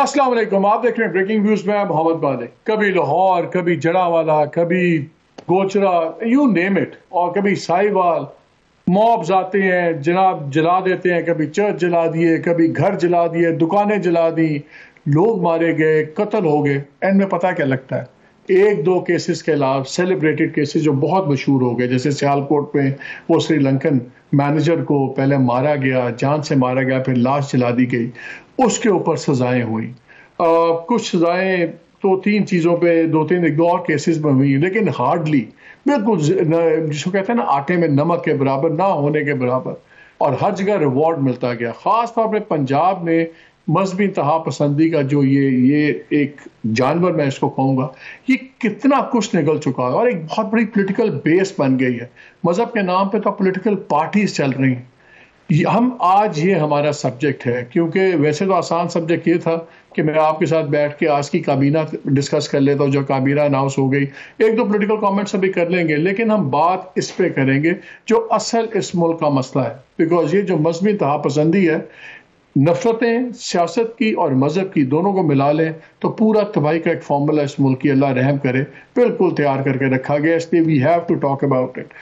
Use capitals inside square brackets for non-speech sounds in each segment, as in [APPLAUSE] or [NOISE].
वालेकुम। आप देख रहे हैं ब्रेकिंग न्यूज़ में मोहम्मद बाले। कभी लाहौर, कभी जड़ावाला कभी गोचरा यू नेम इट और कभी साहिवाल। मॉब्स आते हैं, जनाब जला देते हैं। कभी चर्च जला दिए, कभी घर जला दिए, दुकानें जला दी। लोग मारे गए, कत्ल हो गए। एंड में पता क्या लगता है? एक दो केसेस के अलावा सेलिब्रेटेड केसेस जो बहुत मशहूर हो गए। जैसे सियालकोट में वो श्रीलंकन मैनेजर को पहले मारा गया, जान से मारा गया, फिर लाश जला दी गई। उसके ऊपर सजाएँ हुई। आ, कुछ सजाएँ तो तीन चीज़ों पे दो तीन एक दो और केसेस में हुई लेकिन हार्डली बिल्कुल जिसको कहते हैं ना आटे में नमक के बराबर ना होने के बराबर। और हर जगह रिवॉर्ड मिलता गया। ख़ास तौर पर पंजाब में मजहबी तहा पसंदी का जो ये ये एक जानवर मैं इसको कहूँगा ये कितना कुछ निकल चुका है और एक बहुत बड़ी पॉलिटिकल बेस बन गई है। मज़हब के नाम पे तो पॉलिटिकल पार्टीज़ चल रही हैं। हम आज ये हमारा सब्जेक्ट है, क्योंकि वैसे तो आसान सब्जेक्ट ये था कि मैं आपके साथ बैठ के आज की काबीना डिस्कस कर लेता हूँ, जो काबीना अनाउंस हो गई। एक दो पॉलिटिकल कमेंट्स अभी कर लेंगे, लेकिन हम बात इस पे करेंगे, जो असल इस मुल्क का मसला है। बिकॉज़ ये जो मजहबी तहा पसंदी है, नफरतें, सियासत की और मज़हब की दोनों को मिला लें तो पूरा तबाही का एक फॉर्मूला इस मुल्क की अल्लाह रहम करे, बिल्कुल तैयार करके रखा गया इसलिए we have to talk about it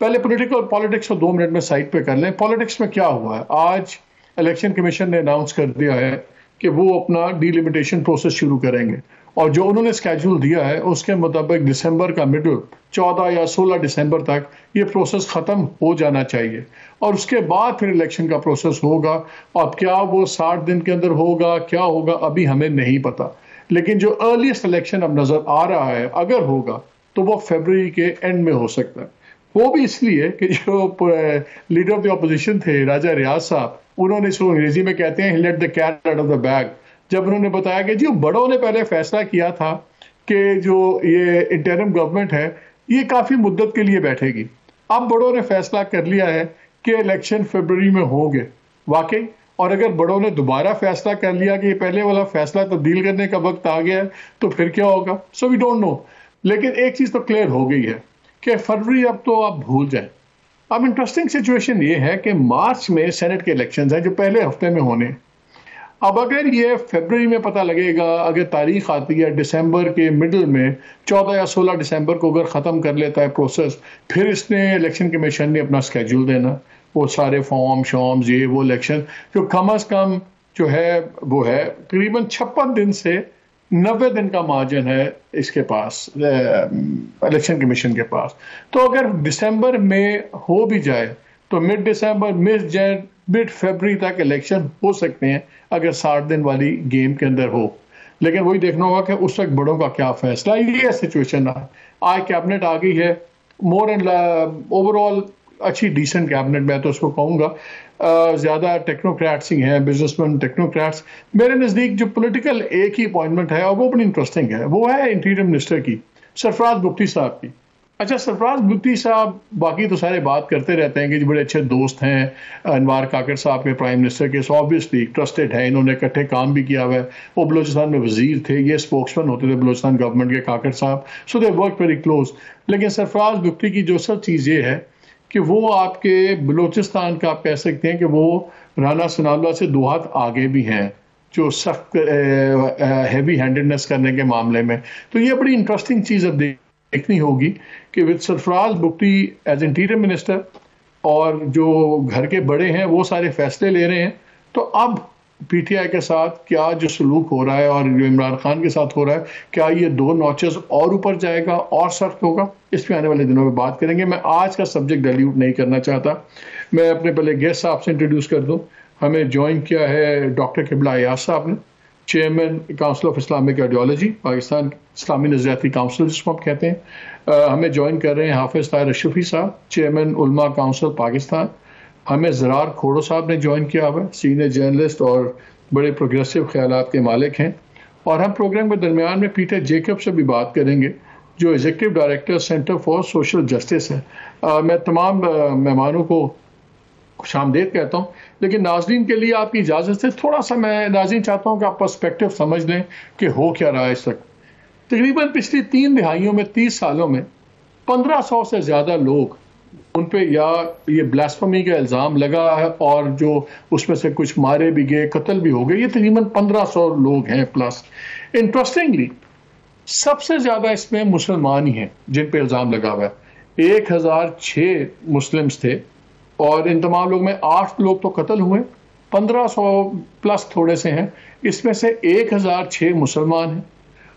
पहले पॉलिटिकल पॉलिटिक्स को दो मिनट में साइड पे कर लें। पॉलिटिक्स में क्या हुआ है? आज इलेक्शन कमीशन ने अनाउंस कर दिया है कि वो अपना डिलिमिटेशन प्रोसेस शुरू करेंगे। और जो उन्होंने स्केड्यूल दिया है, उसके मुताबिक दिसंबर का मिडल 14 या 16 दिसंबर तक ये प्रोसेस ख़त्म हो जाना चाहिए। और उसके बाद फिर इलेक्शन का प्रोसेस होगा। और क्या वो 60 दिन के अंदर होगा? क्या होगा? अभी हमें नहीं पता। लेकिन जो अर्लीस्ट इलेक्शन अब नज़र आ रहा है, अगर होगा तो वो फेबररी के एंड में हो सकता है। वो भी इसलिए कि जो लीडर ऑफ़ द अपोजिशन थे, राजा रियाज साहब, उन्होंने इसको अंग्रेज़ी में कहते हैं let the cat out of the bag जब उन्होंने बताया कि जी, बड़ों ने पहले फैसला किया था कि जो ये इंटरम गवर्नमेंट है, ये काफ़ी मुद्दत के लिए बैठेगी। अब बड़ों ने फैसला कर लिया है कि इलेक्शन फरवरी में होंगे, वाकई। और अगर बड़ों ने दोबारा फैसला कर लिया कि पहले वाला फैसला तब्दील करने का वक्त आ गया है तो फिर क्या होगा? सो वी डोंट नो लेकिन एक चीज़ तो क्लियर हो गई है कि फरवरी अब तो आप भूल जाए। अब इंटरेस्टिंग सिचुएशन ये है कि मार्च में सेनेट के इलेक्शंस हैं, जो पहले हफ़्ते में होने। अब अगर ये फरवरी में पता लगेगा, अगर तारीख आती है दिसंबर के मिडल में 14 या 16 दिसंबर को अगर ख़त्म कर लेता है प्रोसेस फिर इसने इलेक्शन कमीशन ने अपना स्केड्यूल देना। वो सारे फॉर्म शॉर्म्स ये, वो इलेक्शन जो कम अज़ कम जो है, वो है तकरीबन छप्पन दिन से नब्बे दिन का मार्जिन है इसके पास इलेक्शन कमीशन के पास। तो अगर दिसंबर में हो भी जाए तो mid December mid Jan mid February तक इलेक्शन हो सकते हैं, अगर साठ दिन वाली गेम के अंदर हो। लेकिन वही देखना होगा कि उस वक्त बड़ों का क्या फैसला ये सिचुएशन आज कैबिनेट आ गई है। मोर एंड ओवरऑल अच्छी डिसेंट कैबिनेट मैं तो उसको कहूँगा। ज़्यादा टेक्नोक्रेट्स ही हैं बिजनेसमैन टेक्नोक्रेट्स मेरे नज़दीक जो पॉलिटिकल एक ही अपॉइंटमेंट है, और वो बड़ी इंटरेस्टिंग है, वो है इंटीरियर मिनिस्टर की, सरफराज बुख्ती साहब की। अच्छा सरफराज बुख्ती साहब बाकी तो सारे बात करते रहते हैं कि जो बड़े अच्छे दोस्त हैं, अनवार काकर साहब के प्राइम मिनिस्टर के सो ऑब्वियसली ट्रस्टेड है, इन्होंने इकट्ठे काम भी किया हुआ है। वो बलोचिस्तान में वज़ीर थे, ये स्पोक्समैन होते थे बलोचिस्तान गवर्नमेंट के काकर साहब so they work very close लेकिन सरफराज बुख्ती की जो सब चीज़ ये है कि वो आपके बलोचिस्तान का आप कह सकते हैं कि वो राना सनाल्ला से दो हाथ आगे भी हैं, जो सख्त हैवी हैंडेडनेस करने के मामले में। तो ये बड़ी इंटरेस्टिंग चीज़ अब देखनी होगी कि with Sarfaraz Bugti as interior minister और जो घर के बड़े हैं, वो सारे फैसले ले रहे हैं। तो अब पीटीआई के साथ क्या जो सलूक हो रहा है और जो इमरान खान के साथ हो रहा है क्या ये दो नॉचेस और ऊपर जाएगा और सख्त होगा? इस पर आने वाले दिनों में बात करेंगे। मैं आज का सब्जेक्ट डाइल्यूट नहीं करना चाहता। मैं अपने पहले गेस्ट साहब से इंट्रोड्यूस कर दूँ। हमें ज्वाइन किया है डॉक्टर किबला अयाज साहब ने chairman council of Islamic ideology Pakistan इस्लामी नजरियाती काउंसिल जिसको आप कहते हैं। आ, हमें ज्वाइन कर रहे हैं हाफिज़ तार अशरफी साहब चेयरमैन उलमा काउंसिल पाकिस्तान हमें ज़रार खोड़ो साहब ने ज्वाइन किया हुआ है। सीनियर जर्नलिस्ट और बड़े प्रोग्रेसिव ख्याल के मालिक हैं। और हम प्रोग्राम के दरमियान में पीटर जेकब से भी बात करेंगे जो executive director centre for social justice है। आ, मैं तमाम मेहमानों को खुश आमदेद कहता हूँ। लेकिन नाजरीन के लिए आपकी इजाज़त से थोड़ा सा मैं नाजरीन चाहता हूँ कि आप पर्सपेक्टिव समझ लें कि हो क्या रहा है इस वक्त। तकरीबन पिछली तीन दिहाइयों में तीस सालों में पंद्रह सौ से ज़्यादा लोग उन पे या ये ब्लास्फमी का इल्ज़ाम लगा है और जो उसमें से कुछ मारे भी गए, कत्ल भी हो गए, ये तकरीबन पंद्रह सौ लोग हैं प्लस इंटरेस्टिंगली सबसे ज़्यादा इसमें मुसलमान ही हैं जिन पे इल्ज़ाम लगा हुआ है। एक हज़ार छः मुस्लिम्स थे और इन तमाम लोग में आठ लोग तो कत्ल हुए। पंद्रह सौ प्लस थोड़े से हैं। इसमें से एक हज़ार छः मुसलमान हैं।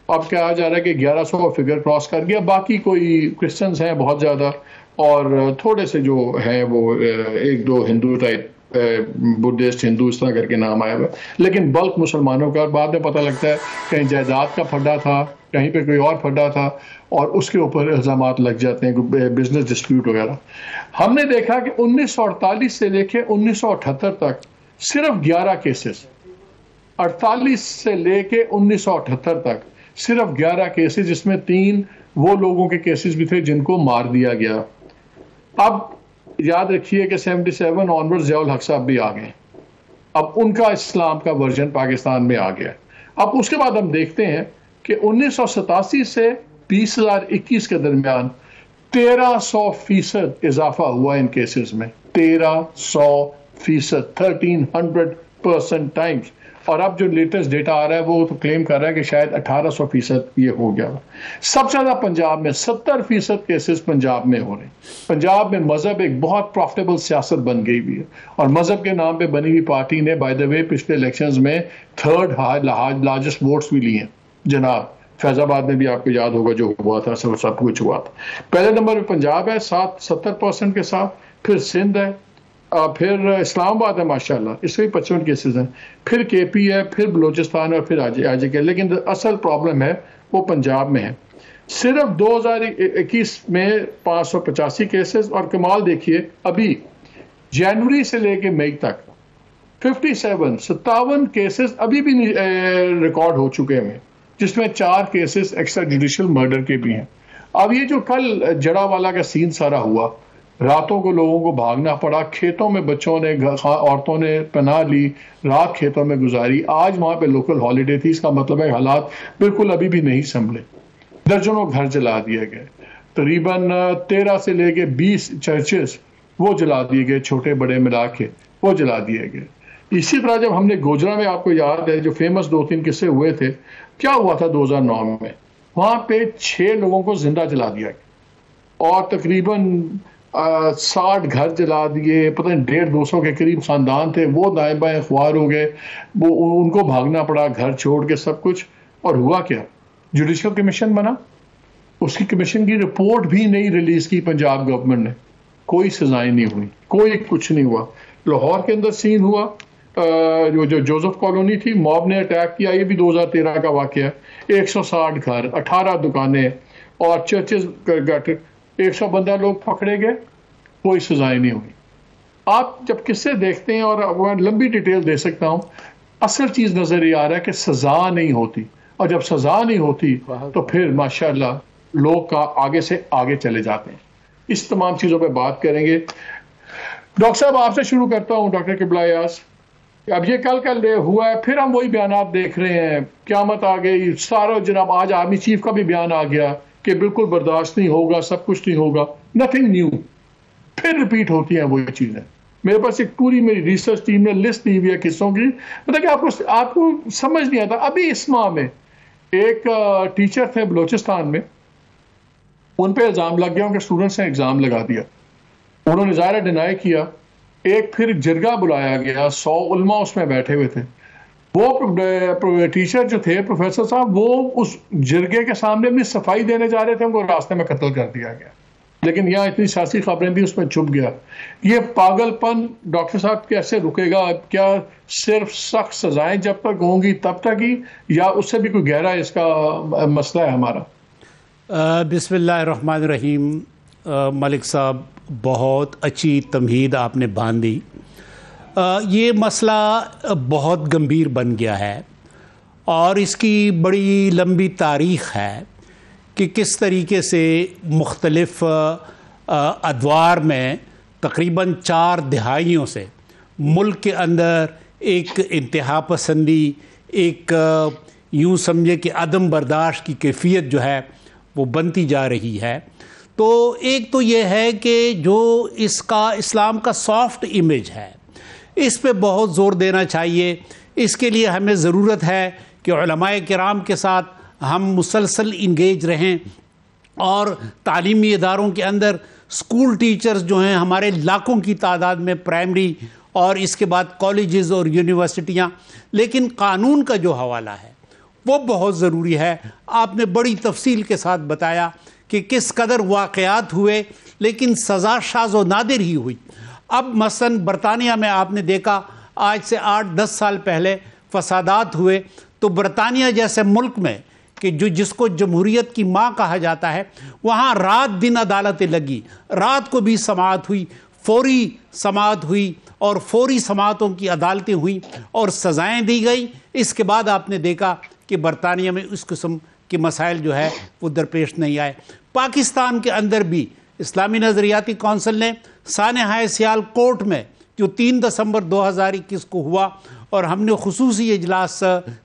अब कहा जा रहा है कि ग्यारह सौ फिगर क्रॉस कर गया। बाकी कोई क्रिश्चियंस हैं बहुत ज़्यादा। और थोड़े से जो हैं वो एक दो हिंदू टाइप बुद्धिस्ट हिंदू इस तरह करके नाम आया हुआ लेकिन बल्क मुसलमानों का और बाद में पता लगता है, कहीं जायदाद का फड्डा था, कहीं पे कोई और फड्डा था, और उसके ऊपर इल्ज़ाम लग जाते हैं बिज़नेस डिस्प्यूट वगैरह। हमने देखा कि 1948 से लेके 1978 तक सिर्फ़ 11 केसेस 48 से लेके 1978 तक सिर्फ़ 11 केसेस जिसमें तीन वो लोगों के केसेस भी थे जिनको मार दिया गया। अब याद रखिए कि 77 ऑनवर्ड जयाउल हक साहब भी आ गए अब उनका इस्लाम का वर्जन पाकिस्तान में आ गया अब उसके बाद हम देखते हैं कि उन्नीस से बीस हज़ार इक्कीस के दरमियान तेरह सौ फ़ीसद इजाफा हुआ इन केसेस में। तेरह सौ फ़ीसद थर्टीन हंड्रेड परसेंट टाइम्स और अब जो लेटेस्ट डेटा आ रहा है, वो तो क्लेम कर रहा है कि शायद 1800 फ़ीसद ये हो गया सबसे ज़्यादा पंजाब में 70 फ़ीसद केसेस पंजाब में हो रहे हैं। पंजाब में मज़हब एक बहुत प्रॉफिटेबल सियासत बन गई हुई है। और मज़हब के नाम पे बनी हुई पार्टी ने बाय द वे पिछले इलेक्शन में थर्ड लार्जेस्ट वोट्स भी लिए हैं। जनाब, फैजाबाद में भी आपको याद होगा जो हुआ था, सब सब कुछ हुआ था। पहले नंबर पे पंजाब है, सात, सत्तर परसेंट के साथ, फिर सिंध है फिर इस्लामाबाद है, माशाल्लाह। इसके भी पचपन केसेस हैं। फिर के पी है, फिर बलोचिस्तान है फिर आज आज के। लेकिन असल प्रॉब्लम है, वो पंजाब में है। सिर्फ़ 2021 में पाँच सौ पचासी केसेस और कमाल देखिए, अभी जनवरी से लेके मई तक 57 सत्तावन केसेस अभी भी रिकॉर्ड हो चुके हैं। जिसमें चार केसेस एक्स्ट्रा जुडिशियल मर्डर के भी हैं। अब ये जो कल जड़ावाला का सीन सारा हुआ रातों को लोगों को भागना पड़ा। खेतों में बच्चों ने औरतों ने पनाह ली। रात खेतों में गुजारी। आज वहाँ पे लोकल हॉलीडे थी। इसका मतलब है हालात बिल्कुल अभी भी नहीं संभले। दर्जनों घर जला दिए गए। तकरीबन तेरह से लेके बीस चर्चेस वो जला दिए गए। छोटे, बड़े मिला के वो जला दिए गए। इसी तरह जब हमने गोजरा में आपको याद है, जो फ़ेमस दो तीन किस्से हुए थे, क्या हुआ था 2009 में? वहाँ पे छह लोगों को ज़िंदा जला दिया गया। और तकरीबन साठ घर जला दिए, पता नहीं, डेढ़ दो सौ के करीब खानदान थे, वो दाएँ बाएँ अखबार हो गए, वो उनको भागना पड़ा, घर छोड़ के सब कुछ, और हुआ क्या? जुडिशल कमीशन बना। उसकी कमीशन की रिपोर्ट भी नहीं रिलीज़ की पंजाब गवर्नमेंट ने। कोई सजाएँ नहीं हुई, कोई कुछ नहीं हुआ। लाहौर के अंदर सीन हुआ। जो जो जोसेफ कॉलोनी थी मॉब ने अटैक किया, ये भी 2013 का वाक्य है। 160 घर 18 दुकानें, और चर्चेज एक सौ बंदा लोग पकड़े गए कोई सजाएँ नहीं हुई। आप जब किससे देखते हैं और मैं लंबी डिटेल दे सकता हूँ असल चीज़ नज़र ये आ रहा है कि सजा नहीं होती। और जब सजा नहीं होती तो फिर माशाल्लाह लोग का आगे से आगे चले जाते हैं। इस तमाम चीज़ों पे बात करेंगे। डॉक्टर साहब आपसे शुरू करता हूँ डॉक्टर किबलायास अब ये कल कल हुआ है फिर हम वही बयान देख रहे हैं। क्यामत आ गई सारा जनाब आज आर्मी चीफ का भी बयान आ गया। कि बिल्कुल बर्दाश्त नहीं होगा, सब कुछ नहीं होगा नथिंग न्यू फिर रिपीट होती हैं वही चीज़ें। मेरे पास एक पूरी मेरी रिसर्च टीम ने लिस्ट दी हुई है किस्सों की। मतलब कि आपको आपको समझ नहीं आता, अभी इस माह में एक टीचर थे बलोचिस्तान में। उन पर इल्ज़ाम लग गया, उनके स्टूडेंट्स ने एग्ज़ाम लगा दिया। उन्होंने ज़ाहिर डिनाई किया। एक फिर जिरगा बुलाया गया, सौ उलमा उसमें बैठे हुए थे। वो टीचर जो थे प्रोफेसर साहब, वो उस जिरगे के सामने भी सफ़ाई देने जा रहे थे, उनको रास्ते में कत्ल कर दिया गया। लेकिन यहाँ इतनी सियासी खबरें थी उसमें छुप गया। ये पागलपन डॉक्टर साहब कैसे रुकेगा क्या सिर्फ़ सख्त सजाएँ जब तक होंगी, तब तक ही, या उससे भी कोई गहरा इसका मसला है हमारा? रहीम मलिक साहब, बहुत अच्छी तमहीद आपने बांधी। ये मसला बहुत गंभीर बन गया है और इसकी बड़ी लंबी तारीख़ है कि किस तरीके से मुख्तलफ़ अदवार में तकरीबन चार दहाइयों से मुल्क के अंदर एक इंतहा पसंदी, एक यूँ समझे कि अदम बर्दाश्त की कैफियत जो है वो बनती जा रही है। तो एक तो ये है कि जो इसका, इस्लाम का सॉफ्ट इमेज है इस पे बहुत ज़ोर देना चाहिए। इसके लिए हमें ज़रूरत है कि कराम के साथ हम मुसलसल इंगेज रहें और तालीमी इदारों के अंदर स्कूल टीचर्स जो हैं हमारे लाखों की तादाद में प्राइमरी और इसके बाद कॉलेजेस और यूनिवर्सिटियाँ लेकिन कानून का जो हवाला है, वो बहुत ज़रूरी है। आपने बड़ी तफसील के साथ बताया कि किस कदर वाक़ात हुए, लेकिन सज़ा शाज व नादिर ही हुई। अब मसन बरतानिया में आपने देखा, आज से आठ, दस साल पहले फसादात हुए। तो बरतानिया जैसे मुल्क में कि जो, जिसको जमहूरियत की माँ कहा जाता है, वहाँ रात दिन अदालतें लगी। रात को भी समात हुई, फौरी समात हुई और फौरी समातों की अदालतें हुई और सज़ाएँ दी गई। इसके बाद आपने देखा कि बरतानिया में उस किस्म के मसाइल जो है, वो दरपेश नहीं आए। पाकिस्तान के अंदर भी इस्लामी नज़रियाती कौंसिल ने सान हाय सियाल कोर्ट में जो तीन दिसंबर 2021 को हुआ और हमने खसूस इजलास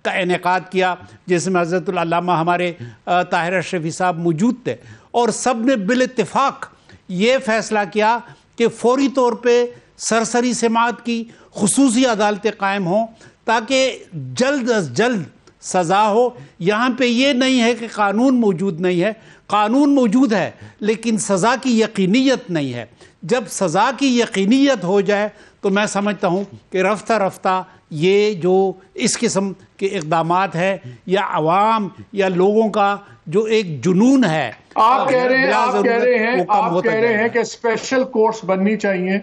का इनका किया, जिसमें हज़रतलामा हमारे ताहिर शफी साहब मौजूद थे। और सबने बिल इतफ़ाक़ ये फ़ैसला किया कि फौरी तौर पर सरसरी समात की खसूस अदालतें कायम हों, ताकि जल्द अज जल्द सज़ा हो। यहाँ पे ये नहीं है कि कानून मौजूद नहीं है। कानून मौजूद है, लेकिन सज़ा की यकीनीत नहीं है। जब सज़ा की यकीनीत हो जाए तो मैं समझता हूँ कि रफ्ता रफ्ता ये जो इस किस्म के इकदाम है या आवाम या लोगों का जो एक जुनून है आप कह रहे हैं आप कह रहे हैं आप कह रहे हैं कि स्पेशल कोर्ट्स बननी चाहिए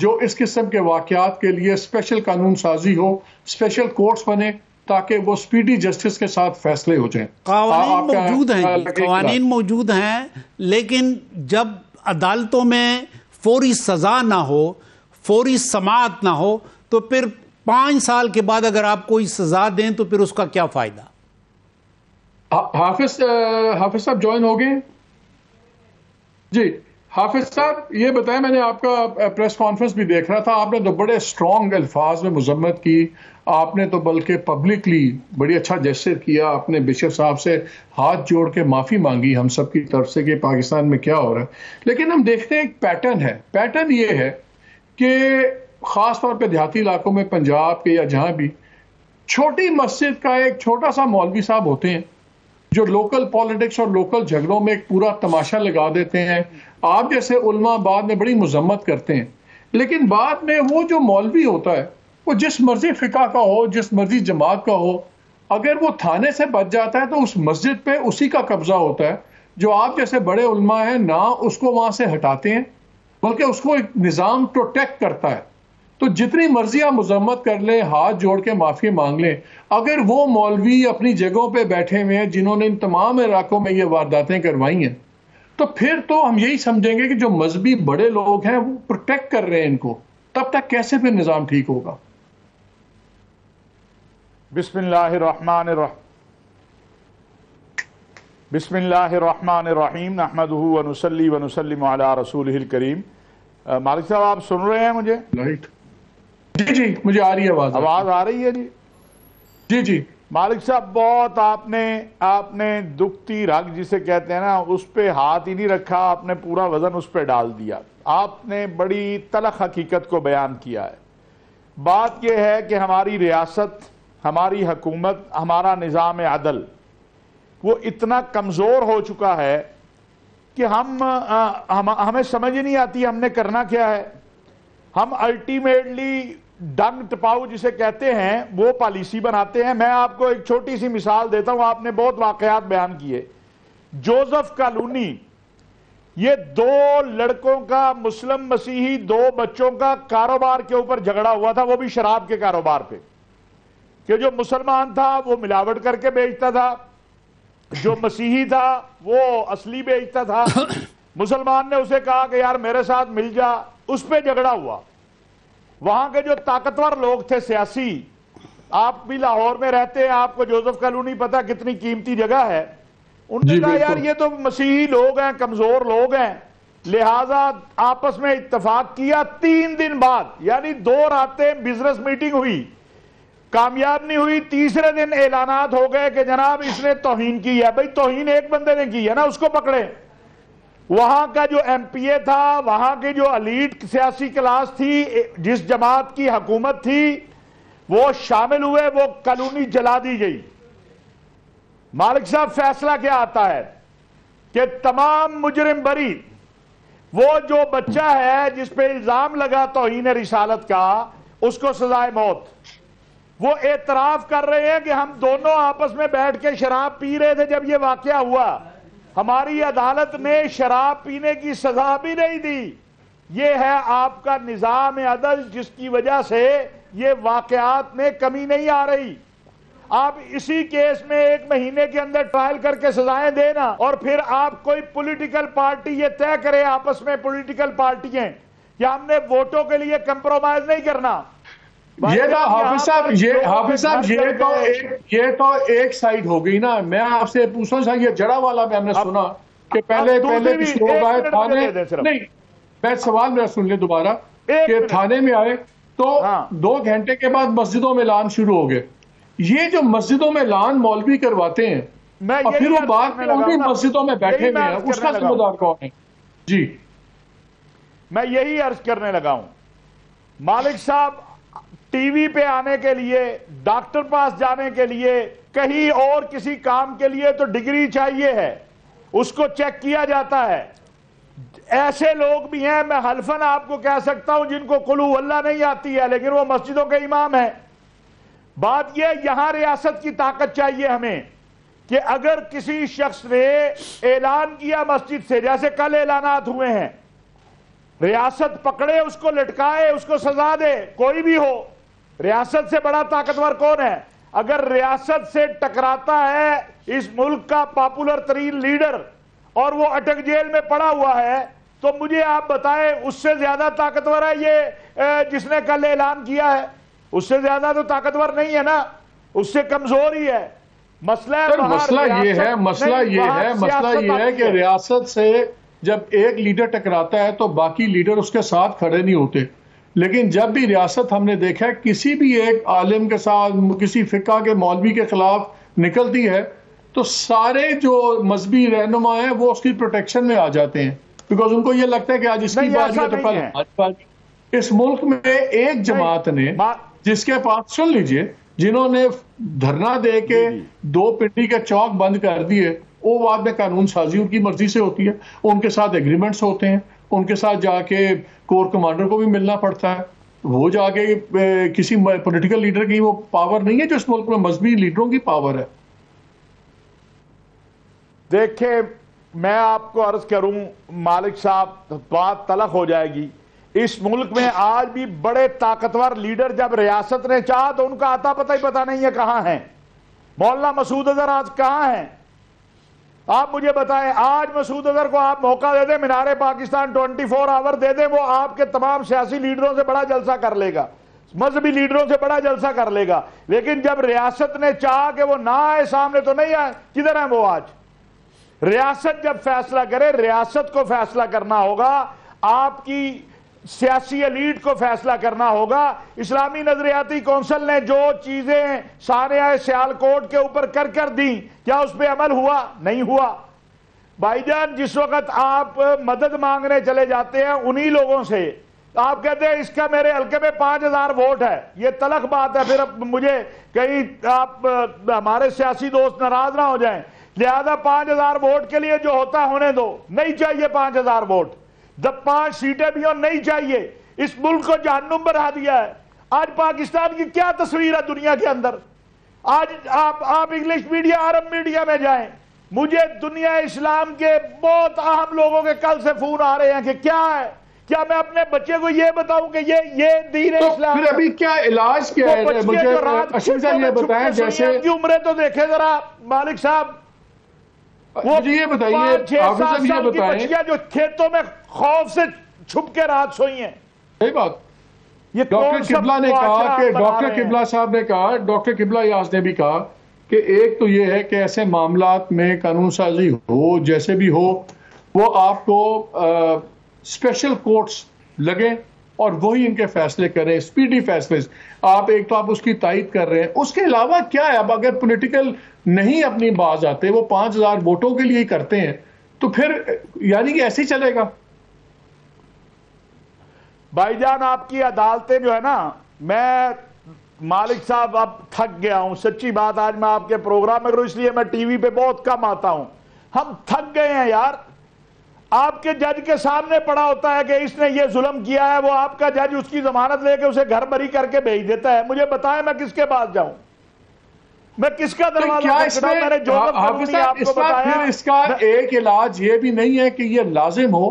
जो इस किस्म के वाकयात के लिए स्पेशल कानून साजी हो स्पेशल कोर्ट्स बने ताकि वो स्पीडी जस्टिस के साथ फैसले हो जाए। मौजूद हैं कानून मौजूद हैं लेकिन जब अदालतों में फौरी सजा ना हो, फौरी समात ना हो तो फिर पाँच साल के बाद अगर आप कोई सजा दें तो फिर उसका क्या फ़ायदा? हाफिज हाफिज साहब ज्वाइन हो गए? जी। हाफिज साहब, ये बताया मैंने आपका प्रेस कॉन्फ्रेंस भी देख रहा था। आपने तो बड़े स्ट्रॉन्ग अल्फाज में मजम्मत की। आपने तो बल्कि पब्लिकली बड़ी अच्छा जस्टर किया। आपने बिशप साहब से हाथ जोड़ के माफ़ी मांगी हम सब की तरफ़ से कि पाकिस्तान में क्या हो रहा है। लेकिन हम देखते हैं, एक पैटर्न है। पैटर्न ये है कि ख़ास तौर पे देहाती इलाकों में, पंजाब के या जहाँ भी, छोटी मस्जिद का एक छोटा सा मौलवी साहब होते हैं, जो लोकल पॉलिटिक्स और लोकल झगड़ों में एक पूरा तमाशा लगा देते हैं। आप जैसे उलमा बाद में बड़ी मजम्मत करते हैं, लेकिन बाद में वो जो मौलवी होता है, वो जिस मर्ज़ी फ़िका का हो, जिस मर्ज़ी जमात का हो, अगर वो थाने से बच जाता है तो उस मस्जिद पे उसी का कब्जा होता है, जो आप जैसे बड़े उलमा हैं, ना उसको वहाँ से हटाते हैं, बल्कि उसको एक निज़ाम प्रोटेक्ट करता है। तो जितनी मर्ज़ी आप मजम्मत कर लें, हाथ जोड़ के माफ़ी मांग लें, अगर वो मौलवी अपनी जगहों पे बैठे हुए हैं, जिन्होंने इन तमाम इलाकों में ये वारदातें करवाई हैं तो फिर तो हम यही समझेंगे कि जो मजहबी बड़े लोग हैं वो प्रोटेक्ट कर रहे हैं इनको। तब तक कैसे फिर निज़ाम ठीक होगा? बिस्मिल्लाहिर्रहमानिर्रहीम। नहमदहू वनुसल्ली वनुसल्लिम अला रसूलिल करीम। मालिक साहब आप सुन रहे हैं मुझे? राइट जी जी मुझे आ रही है आवाज़। आवाज़ आ रही है जी? जी जी। मालिक साहब बहुत आपने आपने दुखती रग जिसे कहते हैं ना उस पर हाथ ही नहीं रखा आपने पूरा वज़न उस पर डाल दिया। आपने बड़ी तलख हकीकत को बयान किया है। बात यह है कि हमारी रियासत हमारी हुकूमत हमारा निज़ाम अदल वो इतना कमज़ोर हो चुका है कि हम, आ, हम हमें समझ ही नहीं आती हमने करना क्या है। हम अल्टीमेटली डंग टपाऊ जिसे कहते हैं वो पॉलिसी बनाते हैं। मैं आपको एक छोटी सी मिसाल देता हूँ आपने बहुत वाकयात बयान किए। जोसेफ कालूनी ये दो लड़कों का मुस्लिम मसीही दो बच्चों का कारोबार के ऊपर झगड़ा हुआ था वो भी शराब के कारोबार पे। कि जो मुसलमान था वो मिलावट करके बेचता था। जो मसीही था वो असली बेचता था। [COUGHS] मुसलमान ने उसे कहा कि यार मेरे साथ मिल जा। उस पर झगड़ा हुआ। वहाँ के जो ताकतवर लोग थे सियासी आप भी लाहौर में रहते हैं आपको जोसेफ कॉलोनी पता कितनी कीमती जगह है। उन्होंने कहा यार ये तो मसीही लोग हैं कमज़ोर लोग हैं। लिहाजा आपस में इतफाक किया तीन दिन बाद यानी दो रातें बिज़नेस मीटिंग हुई। कामयाब नहीं हुई तीसरे दिन ऐलानात हो गए कि जनाब इसने तोहीन की है। भाई तोहीन एक बंदे ने की है ना उसको पकड़े। वहाँ का जो एमपीए था, वहाँ की जो अलीट सियासी क्लास थी, जिस जमात की हुकूमत थी, वो शामिल हुए, वो कॉलोनी जला दी गई। मालिक साहब, फैसला क्या आता है? कि तमाम मुजरिम बरी, वो जो बच्चा है, जिस पे इल्ज़ाम लगा तोहन रिसालत का, उसको सजाए मौत। वो एतराफ कर रहे हैं कि हम दोनों आपस में बैठ के शराब पी रहे थे जब ये वाक्य हुआ। हमारी अदालत ने शराब पीने की सजा भी नहीं दी। ये है आपका निज़ाम अदल, जिसकी वजह से ये वाकयात में कमी नहीं आ रही। आप इसी केस में एक महीने के अंदर ट्रायल करके सजाएँ देना, और फिर आप कोई पॉलिटिकल पार्टी ये तय करे, आपस में पॉलिटिकल पार्टियाँ कि हमने वोटों के लिए कंप्रोमाइज नहीं करना। ये तो हाफिज साहब ये हाफिज साहब ये तो एक ये तो एक साइड हो गई ना। मैं आपसे पूछना चाहिए ये जड़ा वाला में हमने सुना कि पहले पहले कुछ लोग आए थाने नहीं मैं सवाल मेरा सुन ले दोबारा कि थाने में आए तो हाँ। दो घंटे के बाद मस्जिदों में लान शुरू हो गए। ये जो मस्जिदों में लान मौलवी करवाते हैं मैं और फिर वो बाद में मस्जिदों में बैठे हुए हैं उसका जिम्मेदार कौन है? जी। मैं यही अर्ज़ करने लगा हूँ मालिक साहब टीवी पे आने के लिए, डॉक्टर पास जाने के लिए, कहीं और किसी काम के लिए तो डिग्री चाहिए है। उसको चेक किया जाता है। ऐसे लोग भी हैं, मैं हल्फन आपको कह सकता हूँ, जिनको कुलू अल्लाह नहीं आती है, लेकिन वो मस्जिदों के इमाम है। बात यह यहाँ रियासत की ताकत चाहिए हमें कि अगर किसी शख्स ने ऐलान किया मस्जिद से, जैसे कल ऐलानात हुए हैं, रियासत पकड़े, उसको लटकाए, उसको सजा दे, कोई भी हो रियासत से बड़ा ताकतवर कौन है? अगर रियासत से टकराता है इस मुल्क का पॉपुलर तरीन लीडर और वो अटक जेल में पड़ा हुआ है तो मुझे आप बताएँ उससे ज़्यादा ताकतवर है ये जिसने कल ऐलान किया है। उससे ज़्यादा तो ताकतवर नहीं है ना? उससे कमज़ोर ही है। मसला मसला ये है मसला ये है मसला ये है कि रियासत से जब एक लीडर टकराता है तो बाकी लीडर उसके साथ खड़े नहीं होते। लेकिन जब भी रियासत हमने देखा है किसी भी एक आलिम के साथ किसी फिका के मौलवी के खिलाफ निकलती है तो सारे जो मजहबी रहनुमा हैं वो उसकी प्रोटेक्शन में आ जाते हैं। बिकॉज़ उनको ये लगता है कि आज इसकी बात है तो कल इस मुल्क में एक जमात ने जिसके पास सुन लीजिए जिन्होंने धरना दे के दो पिंडी के चौक बंद कर दिए वो बाद में कानून साजी उनकी मर्ज़ी से होती है उनके साथ एग्रीमेंट्स होते हैं। उनके साथ जाके कोर कमांडर को भी मिलना पड़ता है। वो जाके किसी पॉलिटिकल लीडर की वो पावर नहीं है जो इस मुल्क में मजहबी लीडरों की पावर है। देखे मैं आपको अर्ज़ करूँ, मालिक साहब, बात तलक हो जाएगी। इस मुल्क में आज भी बड़े ताकतवर लीडर जब रियासत ने चाहा तो उनका आता पता ही पता नहीं है कहाँ है। मौलाना मसूद अजहर आज कहाँ है? आप मुझे बताएँ, आज मसूद अजहर को आप मौका दे दें, मीनारे पाकिस्तान 24 आवर दे दें, वो आपके तमाम सियासी लीडरों से बड़ा जलसा कर लेगा। मजहबी लीडरों से बड़ा जलसा कर लेगा। लेकिन जब रियासत ने चाहा कि वो ना आए सामने तो नहीं आए। किधर है वो आज? रियासत जब फैसला करे, रियासत को फैसला करना होगा। आपकी सियासी एलीट को फैसला करना होगा। इस्लामी नजरियाती कौंसिल ने जो चीज़ें सारे सियालकोट के ऊपर कर कर दी, क्या उस पर अमल हुआ? नहीं हुआ। भाईजान, जिस वक्त आप मदद मांगने चले जाते हैं उन्हीं लोगों से। आप कहते हैं, इसका मेरे हल्के में पाँच हज़ार वोट है। ये तलख बात है, फिर मुझे कहीं आप, हमारे सियासी दोस्त नाराज़ ना हो जाएँ। लिहाजा पाँच हज़ार वोट के लिए जो होता होने दो। नहीं चाहिए पाँच हज़ार वोट। जब पाँच सीटें भी और नहीं चाहिए इस मुल्क को जहनुम बना दिया है। आज पाकिस्तान की क्या तस्वीर है दुनिया के अंदर? आज आप आप इंग्लिश मीडिया अरब मीडिया में जाएँ मुझे दुनिया इस्लाम के बहुत अहम लोगों के कल से फ़ोन आ रहे हैं कि क्या है? क्या मैं अपने बच्चे को ये बताऊँ कि ये ये दीन तो इस्लाम फिर अभी क्या इलाज क्या है? मुझे ये बताएँ जैसे की उम्र तो देखे जरा मालिक साहब वो ये बताइए बच्चियाँ जो खेतों में खौफ से छुप के रात सोई हैं। सही बात। ये डॉक्टर किबला ने कहा कि डॉक्टर किबला साहब ने कहा डॉक्टर किबला याज ने भी कहा कि एक तो ये है कि ऐसे मामला में कानून साजी हो जैसे भी हो वो आपको स्पेशल कोर्ट्स लगे। और वही इनके फैसले करें स्पीडी फैसले। आप एक तो आप उसकी तायद कर रहे हैं। उसके अलावा क्या है? अब अगर पॉलिटिकल नहीं अपनी बाज आते, वो पाँच हज़ार वोटों के लिए ही करते हैं तो फिर, यानी कि ऐसे ही चलेगा। भाईजान आपकी अदालतें जो है ना, मैं मालिक साहब अब थक गया हूँ। सच्ची बात, आज मैं आपके प्रोग्राम में करूँ इसलिए मैं टीवी पे बहुत कम आता हूँ। हम थक गए हैं यार। आपके जज के सामने पड़ा होता है कि इसने ये जुल्म किया है वो आपका जज उसकी जमानत लेके उसे घर भरी करके भेज देता है। मुझे बताएँ मैं किसके पास जाऊँ? मैं किसका तो दरवाज़ा मैंने जो हा- आपको बताया इसका एक इलाज ये भी नहीं है कि ये लाजिम हो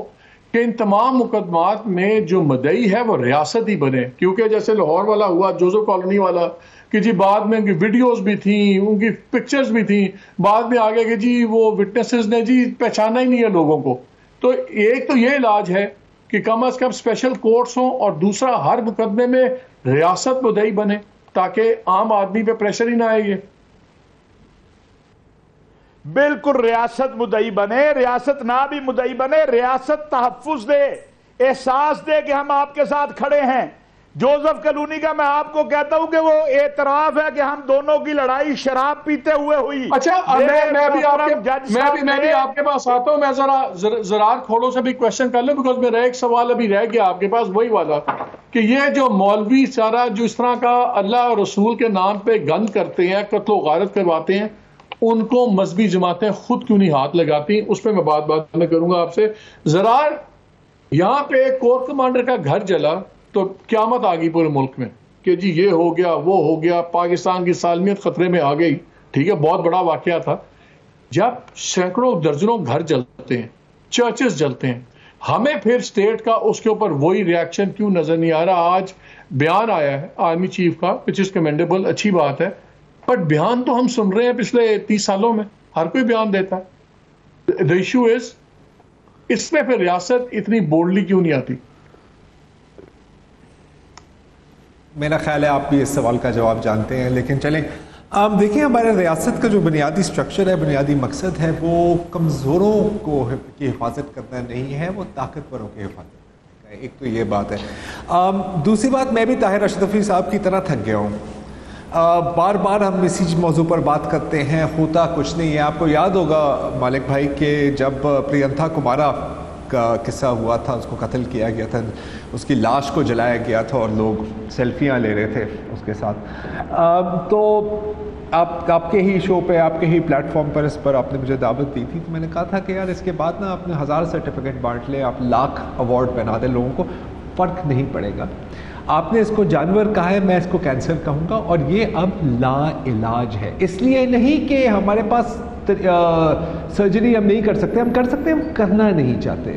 कि इन तमाम मुकदमात में जो मदई है वो रियासत ही बने। क्योंकि जैसे लाहौर वाला हुआ जोजो कॉलोनी वाला कि जी बाद में उनकी वीडियोस भी थी उनकी पिक्चर्स भी थी बाद में आगे कि जी वो विटनेसेस ने जी पहचाना ही नहीं है लोगों को। तो एक तो ये इलाज है कि कम अज कम स्पेशल कोर्ट्स हों और दूसरा हर मुकदमे में रियासत मुदई बने, ताकि आम आदमी पे प्रेशर ही ना आए ये। बिल्कुल रियासत मुदई बने, रियासत ना भी मुदई बने, रियासत तहफुज दे, एहसास दे कि हम आपके साथ खड़े हैं। जोसेफ कलूनी का मैं आपको कहता हूँ कि वो एतराफ है कि हम दोनों की लड़ाई शराब पीते हुए हुई। अच्छा मैं मैं भी आपके मैं भी मैं भी आपके पास आता हूँ मैं जरा जर- जरार खोड़ों से भी क्वेश्चन कर लूँ बिकॉज़ मेरा एक सवाल अभी रह गया आपके पास वही वाला कि ये जो मौलवी सारा जो इस तरह का अल्लाह और रसूल के नाम पे गंद करते हैं कत्लो गारत करवाते हैं उनको मजहबी जमातें खुद क्यों नहीं हाथ लगाती? उस पर मैं बात बात में करूँगा आपसे। जरार यहाँ पे एक कोर कमांडर का घर जला तो क्यामत आ गई पूरे मुल्क में कि जी, ये हो गया, वो हो गया, पाकिस्तान की सालमियत खतरे में आ गई। ठीक है, बहुत बड़ा वाकया था। जब सैकड़ों दर्जनों घर जलते हैं चर्चेस जलते हैं, हमें फिर स्टेट का उसके ऊपर वही रिएक्शन क्यों नज़र नहीं आ रहा? आज बयान आया है आर्मी चीफ का विच इज़ कमेंडेबल अच्छी बात है। बट बयान तो हम सुन रहे हैं पिछले तीस सालों में, हर कोई बयान देता है। इशू इज़ इसमें फिर रियासत इतनी बोल्डली क्यों नहीं आती? मेरा ख्याल है आप भी इस सवाल का जवाब जानते हैं लेकिन चलें। आप देखिए हमारे रियासत का जो बुनियादी स्ट्रक्चर है बुनियादी मकसद है वो कमज़ोरों को की हिफाजत करना नहीं है वो ताकतवरों की हिफाजत एक तो ये बात है। आम, दूसरी बात मैं भी ताहिर अशरफी साहब की तरह थक गया हूँ। बार बार हम इसी मौजू पर बात करते हैं होता कुछ नहीं है। आपको याद होगा मालिक भाई के जब प्रियंथा कुमारा का किस्सा हुआ था उसको कत्ल किया गया था उसकी लाश को जलाया गया था और लोग सेल्फियाँ ले रहे थे उसके साथ। आ, तो आप आपके ही शो पे आपके ही प्लेटफॉर्म पर इस पर आपने मुझे दावत दी थी तो मैंने कहा था कि यार इसके बाद ना आपने हज़ार सर्टिफिकेट बांट ले आप लाख अवार्ड बना दें लोगों को फ़र्क नहीं पड़ेगा। आपने इसको जानवर कहा है मैं इसको कैंसर कहूँगा और ये अब ला इलाज है। इसलिए नहीं कि हमारे पास सर्जरी हम नहीं कर सकते, हम कर सकते हम करना नहीं चाहते।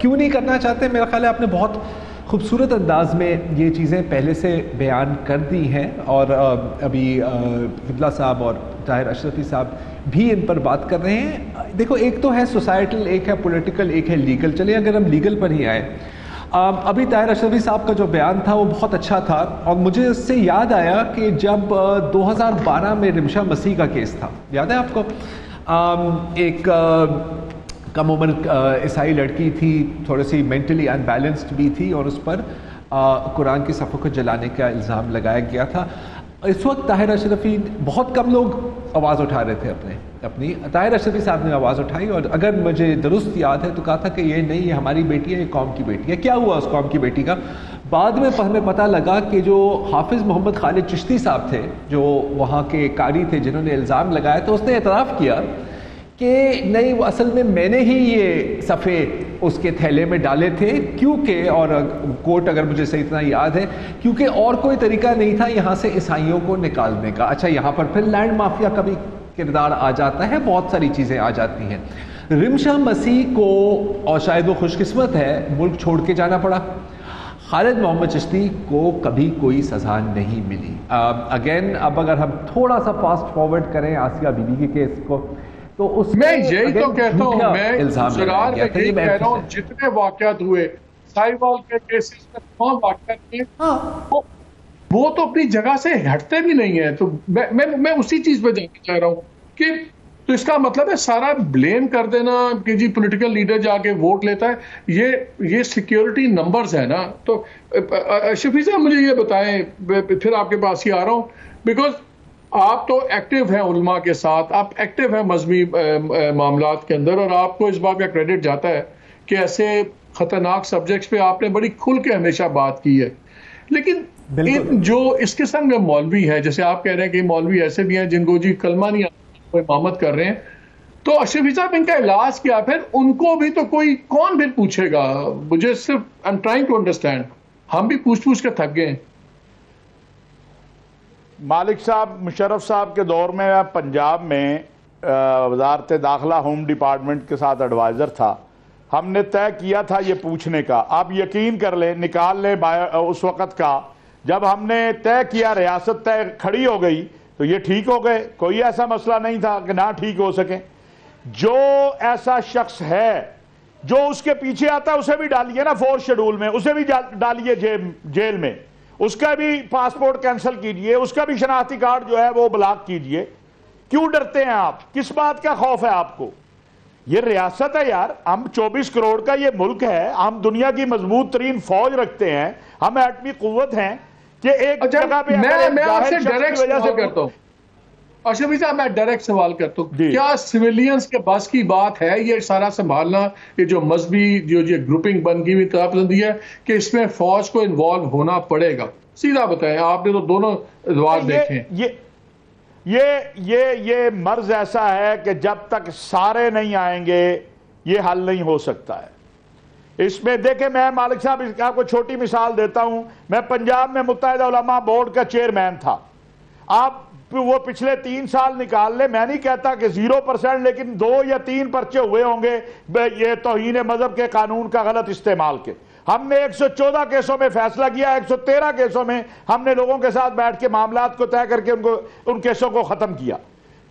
क्यों नहीं करना चाहते? मेरा ख्याल है आपने बहुत खूबसूरत अंदाज में ये चीज़ें पहले से बयान कर दी हैं और अभी हिबला साहब और ताहिर अशरफी साहब भी इन पर बात कर रहे हैं। देखो, एक तो है सोसाइटल एक है पॉलिटिकल एक है लीगल चलिए, अगर हम लीगल पर ही आए अभी ताहिर अशरफी साहब का जो बयान था वो बहुत अच्छा था और मुझे इससे याद आया कि जब 2012 में रिमशा मसीह का केस था। याद है आपको? एक कम उम्र ईसाई लड़की थी थोड़ी सी मेंटली अनबैलेंस्ड भी थी और उस पर कुरान की सफ़ों को जलाने का इल्ज़ाम लगाया गया था। इस वक्त ताहिर अशरफी बहुत कम लोग आवाज़ उठा रहे थे अपने, अपनी, ताहिर अशरफी साहब ने आवाज़ उठाई और अगर मुझे दुरुस्त याद है तो कहा था कि ये नहीं, ये हमारी बेटी है, ये कौम की बेटी है। क्या हुआ उस कौम की बेटी का? बाद में हमें पता लगा कि जो हाफिज़ मोहम्मद खालिद चिश्ती साहब थे, जो वहाँ के कारी थे जिन्होंने इल्ज़ाम लगाया तो उसने एतराफ़ किया कि नहीं, वो असल में मैंने ही ये सफ़े उसके थैले में डाले थे, क्योंकि, और कोर्ट अगर मुझे सही इतना याद है, क्योंकि और कोई तरीका नहीं था यहाँ से ईसाइयों को निकालने का। अच्छा यहाँ पर फिर लैंड माफिया का भी किरदार आ जाता है, बहुत सारी चीज़ें आ जाती हैं। रिमशा मसीह को, और शायद वो खुशकिस्मत है, मुल्क छोड़ के जाना पड़ा। खालिद मोहम्मद चिश्ती को कभी कोई सज़ा नहीं मिली। अगेन अब अगर हम थोड़ा सा फास्ट फॉरवर्ड करें, आसिया बीबी के केस को तो उस मैं यही तो कहता हूँ मैं जुरार में यही कह रहा हूँ जितने वाकयात हुए साहिवाल के केसेस में तमाम वाकयात हुए हाँ। वो, वो तो अपनी जगह से हटते भी नहीं है। तो मैं मैं, मैं उसी चीज़ पे जाना चाह रहा हूँ कि तो इसका मतलब है सारा ब्लेम कर देना कि जी पॉलिटिकल लीडर जाके वोट लेता है। ये ये सिक्योरिटी नंबर्स है ना। तो शफी साहब मुझे ये बताएँ फिर आपके पास ही आ रहा हूँ बिकॉज़ आप तो एक्टिव हैं उलमा के साथ आप एक्टिव हैं मजहबी मामला के अंदर और आपको इस बात का क्रेडिट जाता है कि ऐसे खतरनाक सब्जेक्ट्स पे आपने बड़ी खुल के हमेशा बात की है। लेकिन इन जो इस किस्म के मौलवी हैं जैसे आप कह रहे हैं कि मौलवी ऐसे भी हैं जिनको जी कलमा नहीं इमामत कर रहे हैं तो अशरफी साहब इनका इलाज क्या फिर उनको भी तो कोई कौन फिर पूछेगा? मुझे सिर्फ़ I am trying to understand हम भी पूछ पूछ कर थक गए मालिक साहब मुशरफ साहब के दौर में पंजाब में वजारत दाखिला होम डिपार्टमेंट के साथ एडवाइज़र था। हमने तय किया था ये पूछने का। आप यकीन कर लें, निकाल लें उस वक़्त का। जब हमने तय किया, रियासत तय खड़ी हो गई तो ये ठीक हो गए। कोई ऐसा मसला नहीं था कि ना ठीक हो सके। जो ऐसा शख्स है, जो उसके पीछे आता है, उसे भी डालिए ना फोर्थ शेड्यूल में, उसे भी डालिए जेल में। उसका भी पासपोर्ट कैंसिल कीजिए उसका भी शनाख्ती कार्ड जो है वो ब्लॉक कीजिए। क्यों डरते हैं आप? किस बात का खौफ है आपको? ये रियासत है यार। हम 24 करोड़ का ये मुल्क है। हम दुनिया की मज़बूत तरीन फौज रखते हैं। हम एटमी कुत हैं कि एक अच्छा, जगह पे मैं, मैं आपसे डायरेक्ट करता हूँ। अशरफी साहब मैं डायरेक्ट सवाल करता हूँ। क्या सिविलियंस के बस की बात है? ये सारा संभालना ये जो मजहबी जो ये ग्रुपिंग बन गई हुई तलापसंदी है कि इसमें फौज को इन्वॉल्व होना पड़ेगा। सीधा बताएँ आपने तो दोनों दवार देखे ये ये ये ये मर्ज ऐसा है कि जब तक सारे नहीं आएँगे ये हल नहीं हो सकता है। इसमें देखे मैं मालिक साहब आपको छोटी मिसाल देता हूँ। मैं पंजाब में मुतहदा बोर्ड का चेयरमैन था। आप वो पिछले तीन साल निकाल ले। मैं नहीं कहता कि ज़ीरो परसेंट लेकिन दो या तीन पर्चे हुए होंगे। ये तोहन मज़हब के कानून का गलत इस्तेमाल के। हमने 114 केसों में फैसला किया 113 केसों में हमने लोगों के साथ बैठ के मामला को तय करके उनको, उन केसों को खत्म किया।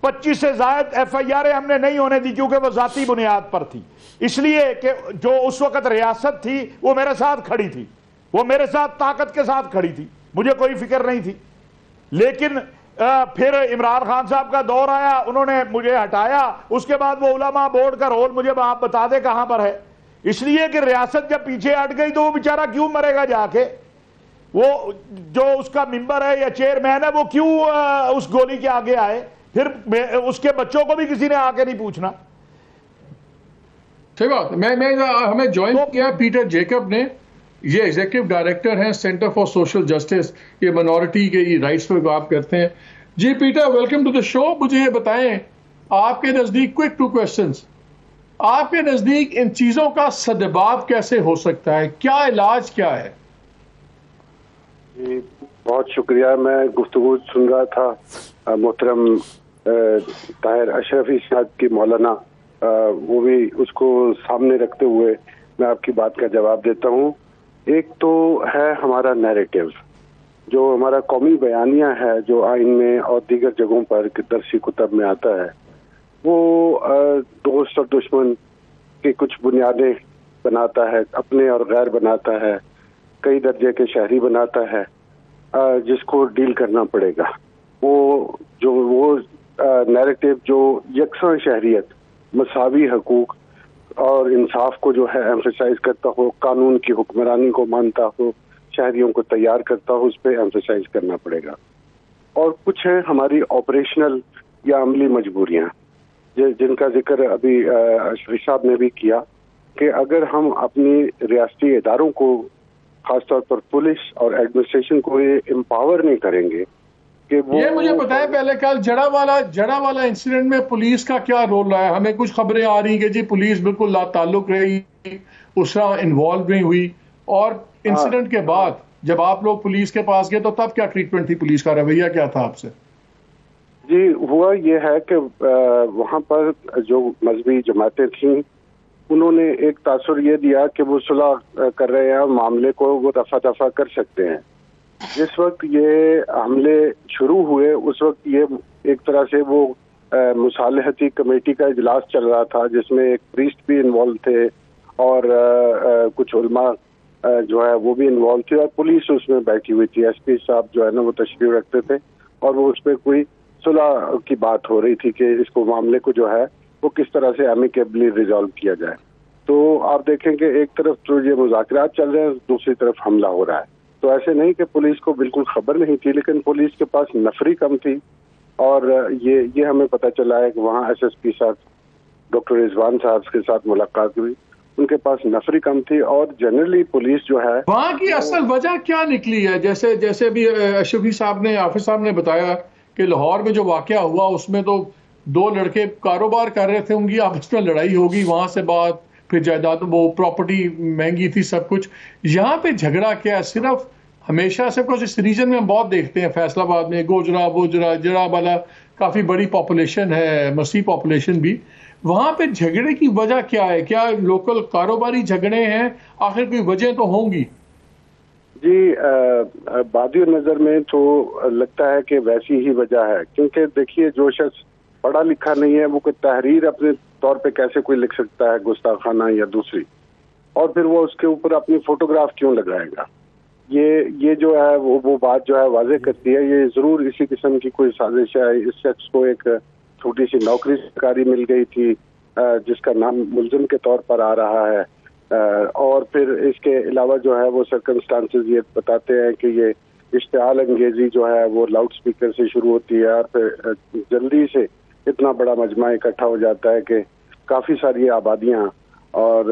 25 से जायद एफ़ आई आर हमने नहीं होने दी क्योंकि वो जाती बुनियाद पर थी। इसलिए कि जो उस वक्त रियासत थी, वो मेरे साथ खड़ी थी। वो मेरे साथ ताकत के साथ खड़ी थी। मुझे कोई फ़िक्र नहीं थी। लेकिन फिर इमरान खान साहब का दौर आया उन्होंने मुझे हटाया। उसके बाद वो उलमा बोर्ड का रोल मुझे आप बता दे कहाँ पर है। इसलिए कि रियासत जब पीछे हट गई तो वो बेचारा क्यों मरेगा जाके? वो जो उसका मेंबर है या चेयरमैन है वो क्यों उस गोली के आगे आए? फिर उसके बच्चों को भी किसी ने आके नहीं पूछना। सही बात। मैं मैं हमें ज्वाइन तो, किया पीटर जेकब ने। ये एग्जीक्यूटिव डायरेक्टर हैं सेंटर फॉर सोशल जस्टिस ये मिनॉरिटी के राइट्स पर आप करते हैं। जी Peter welcome to the show मुझे ये बताएँ, आपके नज़दीक क्विक टू क्वेश्चन आपके नज़दीक इन चीज़ों का सदबाव कैसे हो सकता है? क्या इलाज क्या है? बहुत शुक्रिया। मैं गुफ्तु सुन रहा था मोहतरम ताहिर अशरफी साहब की मौलाना। वो भी उसको सामने रखते हुए मैं आपकी बात का जवाब देता हूँ। एक तो है हमारा नैरेटिव जो हमारा कौमी बयानिया है, जो आइन में और दीगर जगहों पर दरसी कुतब में आता है, वो दोस्त और दुश्मन की कुछ बुनियादें बनाता है, अपने और गैर बनाता है, कई दर्जे के शहरी बनाता है जिसको डील करना पड़ेगा। वो, जो, वो नैरेटिव जो यकसा शहरियत, मसावी हकूक और इंसाफ को जो है एम्फेसाइज करता हो, कानून की हुक्मरानी को मानता हो, शहरियों को तैयार करता हो, उस पर एम्फेसाइज करना पड़ेगा। और कुछ है हमारी ऑपरेशनल या अमली मजबूरियाँ जिनका ज़िक्र अभी अशरी साहब ने भी किया कि अगर हम अपनी रियासती इदारों को, खासतौर पर पुलिस और एडमिनिस्ट्रेशन को ये एम्पावर नहीं करेंगे कि वो ये मुझे बताएँ पहले कल जड़ा वाला जड़ा वाला इंसिडेंट में पुलिस का क्या रोल रहा है हमें कुछ खबरें आ रही कि जी पुलिस बिल्कुल ला ताल्लुक रही उसका इन्वॉल्व नहीं हुई। और इंसिडेंट के बाद जब आप लोग पुलिस के पास गए तो तब क्या ट्रीटमेंट थी पुलिस का? रवैया क्या था आपसे? जी हुआ ये है कि वहाँ पर जो मजहबी जमातें थी उन्होंने एक तासर ये दिया कि वो सुलह कर रहे हैं मामले को वो दफ़ा दफ़ा कर सकते हैं। जिस वक्त ये हमले शुरू हुए उस वक्त ये एक तरह से वो मुसालहती कमेटी का इजलास चल रहा था जिसमें एक प्रीस्ट भी इन्वॉल्व थे और आ, आ, कुछ उलमा जो है वो भी इन्वॉल्व थे और पुलिस उसमें बैठी हुई थी। एसपी साहब जो है ना वो तशरीफ़ रखते थे और वो उस पर कोई सुलह की बात हो रही थी कि इसको मामले को जो है वो किस तरह से एमिकेबली रिजॉल्व किया जाए। तो आप देखेंगे एक तरफ़ जो ये मुजाकर चल रहे हैं दूसरी तरफ़ हमला हो रहा है। तो ऐसे नहीं कि पुलिस को बिल्कुल खबर नहीं थी, लेकिन पुलिस के पास नफरी कम थी। और ये ये हमें पता चला है कि वहाँ एसएसपी साहब, डॉक्टर रिजवान साहब के साथ मुलाकात हुई। उनके पास नफरी कम थी और जनरली पुलिस जो है वहाँ की असल वजह क्या निकली है? जैसे जैसे भी अशफी साहब ने आफिस साहब ने बताया कि लाहौर में जो वाक़ हुआ, उसमें तो दो लड़के कारोबार कर रहे थे, उनकी आपस में लड़ाई होगी वहाँ से बात फिर जायदाद, वो प्रॉपर्टी महँगी थी सब कुछ। यहाँ पे झगड़ा क्या सिर्फ़ हमेशा से कुछ इस रीजन में हम बहुत देखते हैं, फैसलाबाद में गोजरा बोजरा जरा वाला काफ़ी बड़ी पॉपुलेशन है मसी पॉपुलेशन भी। वहाँ पे झगड़े की वजह क्या है? क्या लोकल कारोबारी झगड़े हैं? आखिर कोई वजह तो होंगी? जी बादी नज़र में तो लगता है कि वैसी ही वजह है, क्योंकि देखिए, जो शख्स पढ़ा लिखा नहीं है, वो कोई तहरीर अपने तौर पे कैसे कोई लिख सकता है, गुस्ताखाना या दूसरी? और फिर वो उसके ऊपर अपनी फोटोग्राफ क्यों लगाएगा? ये ये जो है, वो वो बात जो है वाजे करती है। ये ज़रूर इसी किस्म की कोई साजिश है। इस शख्स को एक छोटी सी नौकरी सरकारी मिल गई थी जिसका नाम मुलजिम के तौर पर आ रहा है। और फिर इसके अलावा जो है, वो सर्कमस्टांसेस ये बताते हैं कि ये इश्तेहाल अंगेजी जो है, वो लाउड स्पीकर से शुरू होती है और फिर जल्दी से इतना बड़ा मजमा इकट्ठा हो जाता है कि काफ़ी सारी आबादियाँ और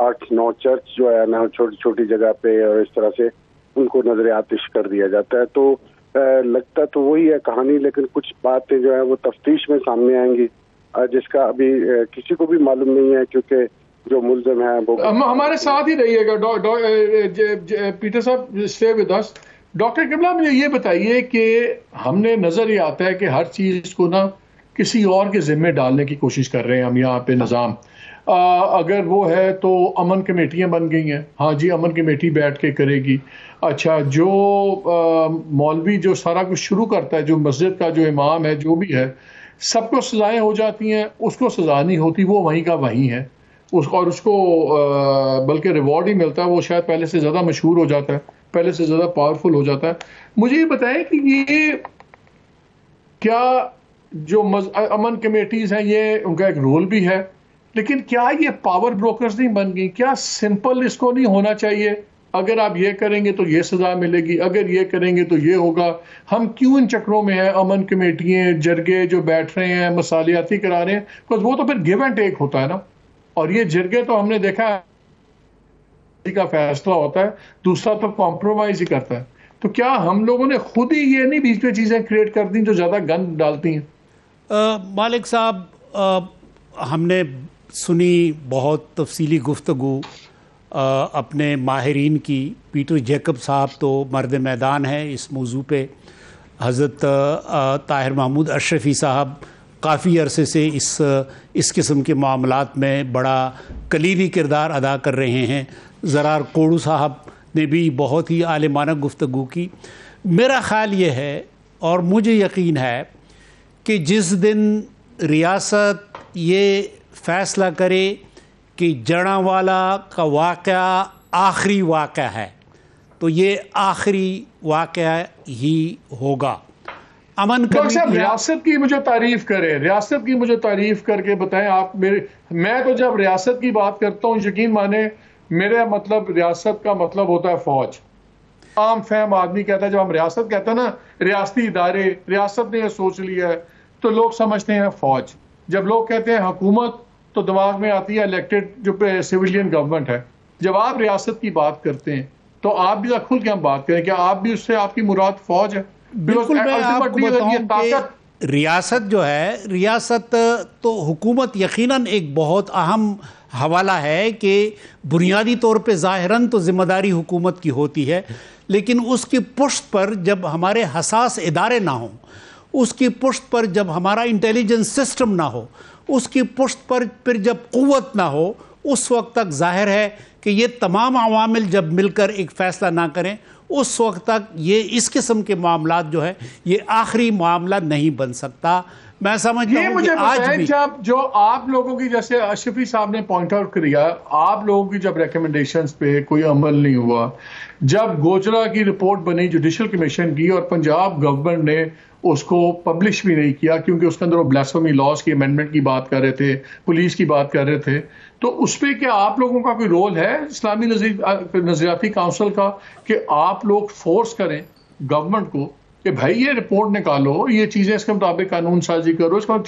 आठ नौ चर्च जो है ना छोटी छोटी जगह पे और इस तरह से उनको नज़र आतिश कर दिया जाता है। तो लगता तो वही है कहानी लेकिन कुछ बातें जो है वो तफ्तीश में सामने आएँगी जिसका अभी किसी को भी मालूम नहीं है क्योंकि जो मुलजम है वो हम, हमारे साथ ही रहिएगा पीटर साहब स्टे विद अस डॉक्टर किबला मुझे ये बताइए कि हमने नज़र ये आता है कि हर चीज़ को ना किसी और के जिम्मे डालने की कोशिश कर रहे हैं हम यहाँ पे निज़ाम। अगर वो है तो अमन कमेटियाँ बन गई हैं। हाँ जी, अमन कमेटी बैठ के करेगी। अच्छा जो मौलवी जो सारा कुछ शुरू करता है, जो मस्जिद का जो इमाम है, जो भी है, सबको सजाएँ हो जाती हैं, उसको सजा नहीं होती, वो वहीं का वहीं है। उस, और उसको बल्कि रिवॉर्ड ही मिलता है, वो शायद पहले से ज़्यादा मशहूर हो जाता है, पहले से ज़्यादा पावरफुल हो जाता है। मुझे ये बताएँ कि ये क्या जो अमन कमेटीज़ हैं, ये उनका एक रोल भी है? लेकिन क्या ये पावर ब्रोकर्स नहीं बन गई? क्या सिंपल इसको नहीं होना चाहिए? अगर आप ये करेंगे तो ये सजा मिलेगी, अगर ये करेंगे तो ये होगा। हम क्यों इन चक्रों में हैं? अमन कमेटियाँ, जरगे जो बैठ रहे हैं, मसालियाती करा रहे हैं बिकॉज़ वो तो फिर गिव एंड टेक होता है ना। और ये जरगे तो हमने देखा का फैसला होता है, दूसरा तो कॉम्प्रोमाइज ही करता है। तो क्या हम लोगों ने खुद ही ये नहीं बीच में चीज़ें क्रिएट कर दी जो ज़्यादा गंद डालती हैं? मालिक साहब हमने सुनी बहुत तफसीली गुफ्तु अपने माहरीन की। पीटर जैकब साहब तो मर्द मैदान है इस मौजू पे। हज़रत ताहिर महमूद अशरफ़ी साहब काफ़ी अरसे से इस इस किस्म के मामलात में बड़ा कलीदी किरदार अदा कर रहे हैं। ज़रार कोड़ू साहब ने भी बहुत ही आलमाना गुफ्तु की। मेरा ख़्याल ये है और मुझे यकीन है कि जिस दिन रियासत ये फ़ैसला करे कि जड़ावाला का वाक़ आखिरी वाक़ है। तो ये आखिरी वाक़ ही होगा। अमन साहब रियासत की मुझे तारीफ़ करें रियासत की मुझे तारीफ़ करके बताएँ आप मेरे मैं तो जब रियासत की बात करता हूँ यकीन माने मेरे मतलब रियासत का मतलब होता है फौज। आम फहम आदमी कहता है जब हम रियासत कहते हैं ना रियासती इदारे रियासत ने सोच लिया है तो लोग समझते हैं फौज। जब लोग कहते हैं हुकूमत तो दिमाग में आती है इलेक्टेड जो सिविलियन गवर्नमेंट है। जब आप रियासत की बात करते हैं तो आप भी खुल के हम बात करें क्या आप भी उससे आपकी मुराद फौज है। बिल्कुल मैं आपको रियासत जो है रियासत तो हुकूमत यकीनन एक बहुत अहम हवाला है कि बुनियादी तौर पे ज़ाहिरन तो ज़िम्मेदारी हुकूमत की होती है लेकिन उसकी पुष्ट पर जब हमारे हसास इदारे ना हों उसकी पुष्ट पर जब हमारा इंटेलिजेंस सिस्टम ना हो उसकी पुष्ट पर फिर जब क़वत ना हो उस वक्त तक ज़ाहिर है कि ये तमाम अवामिल जब मिलकर एक फ़ैसला ना करें उस वक्त तक ये इस किस्म के मामला जो है ये आखिरी मामला नहीं बन सकता। मैं समझता हूँ मुझे आज भी जब जो आप लोगों की जैसे अशफी साहब ने पॉइंट आउट किया आप लोगों की जब रिकमेंडेशंस पे कोई अमल नहीं हुआ जब गोजरा की रिपोर्ट बनी जुडिशल कमीशन की और पंजाब गवर्नमेंट ने उसको पब्लिश भी नहीं किया क्योंकि उसके अंदर वो ब्लास्फमी लॉज की अमेंडमेंट की बात कर रहे थे पुलिस की बात कर रहे थे। तो उस पर क्या आप लोगों का कोई रोल है इस्लामी नजरियाती काउंसिल का कि आप लोग फोर्स करें गवर्नमेंट को कि भाई ये रिपोर्ट निकालो, ये चीज़ें इसके मुताबिक कानून साजी करो। इसका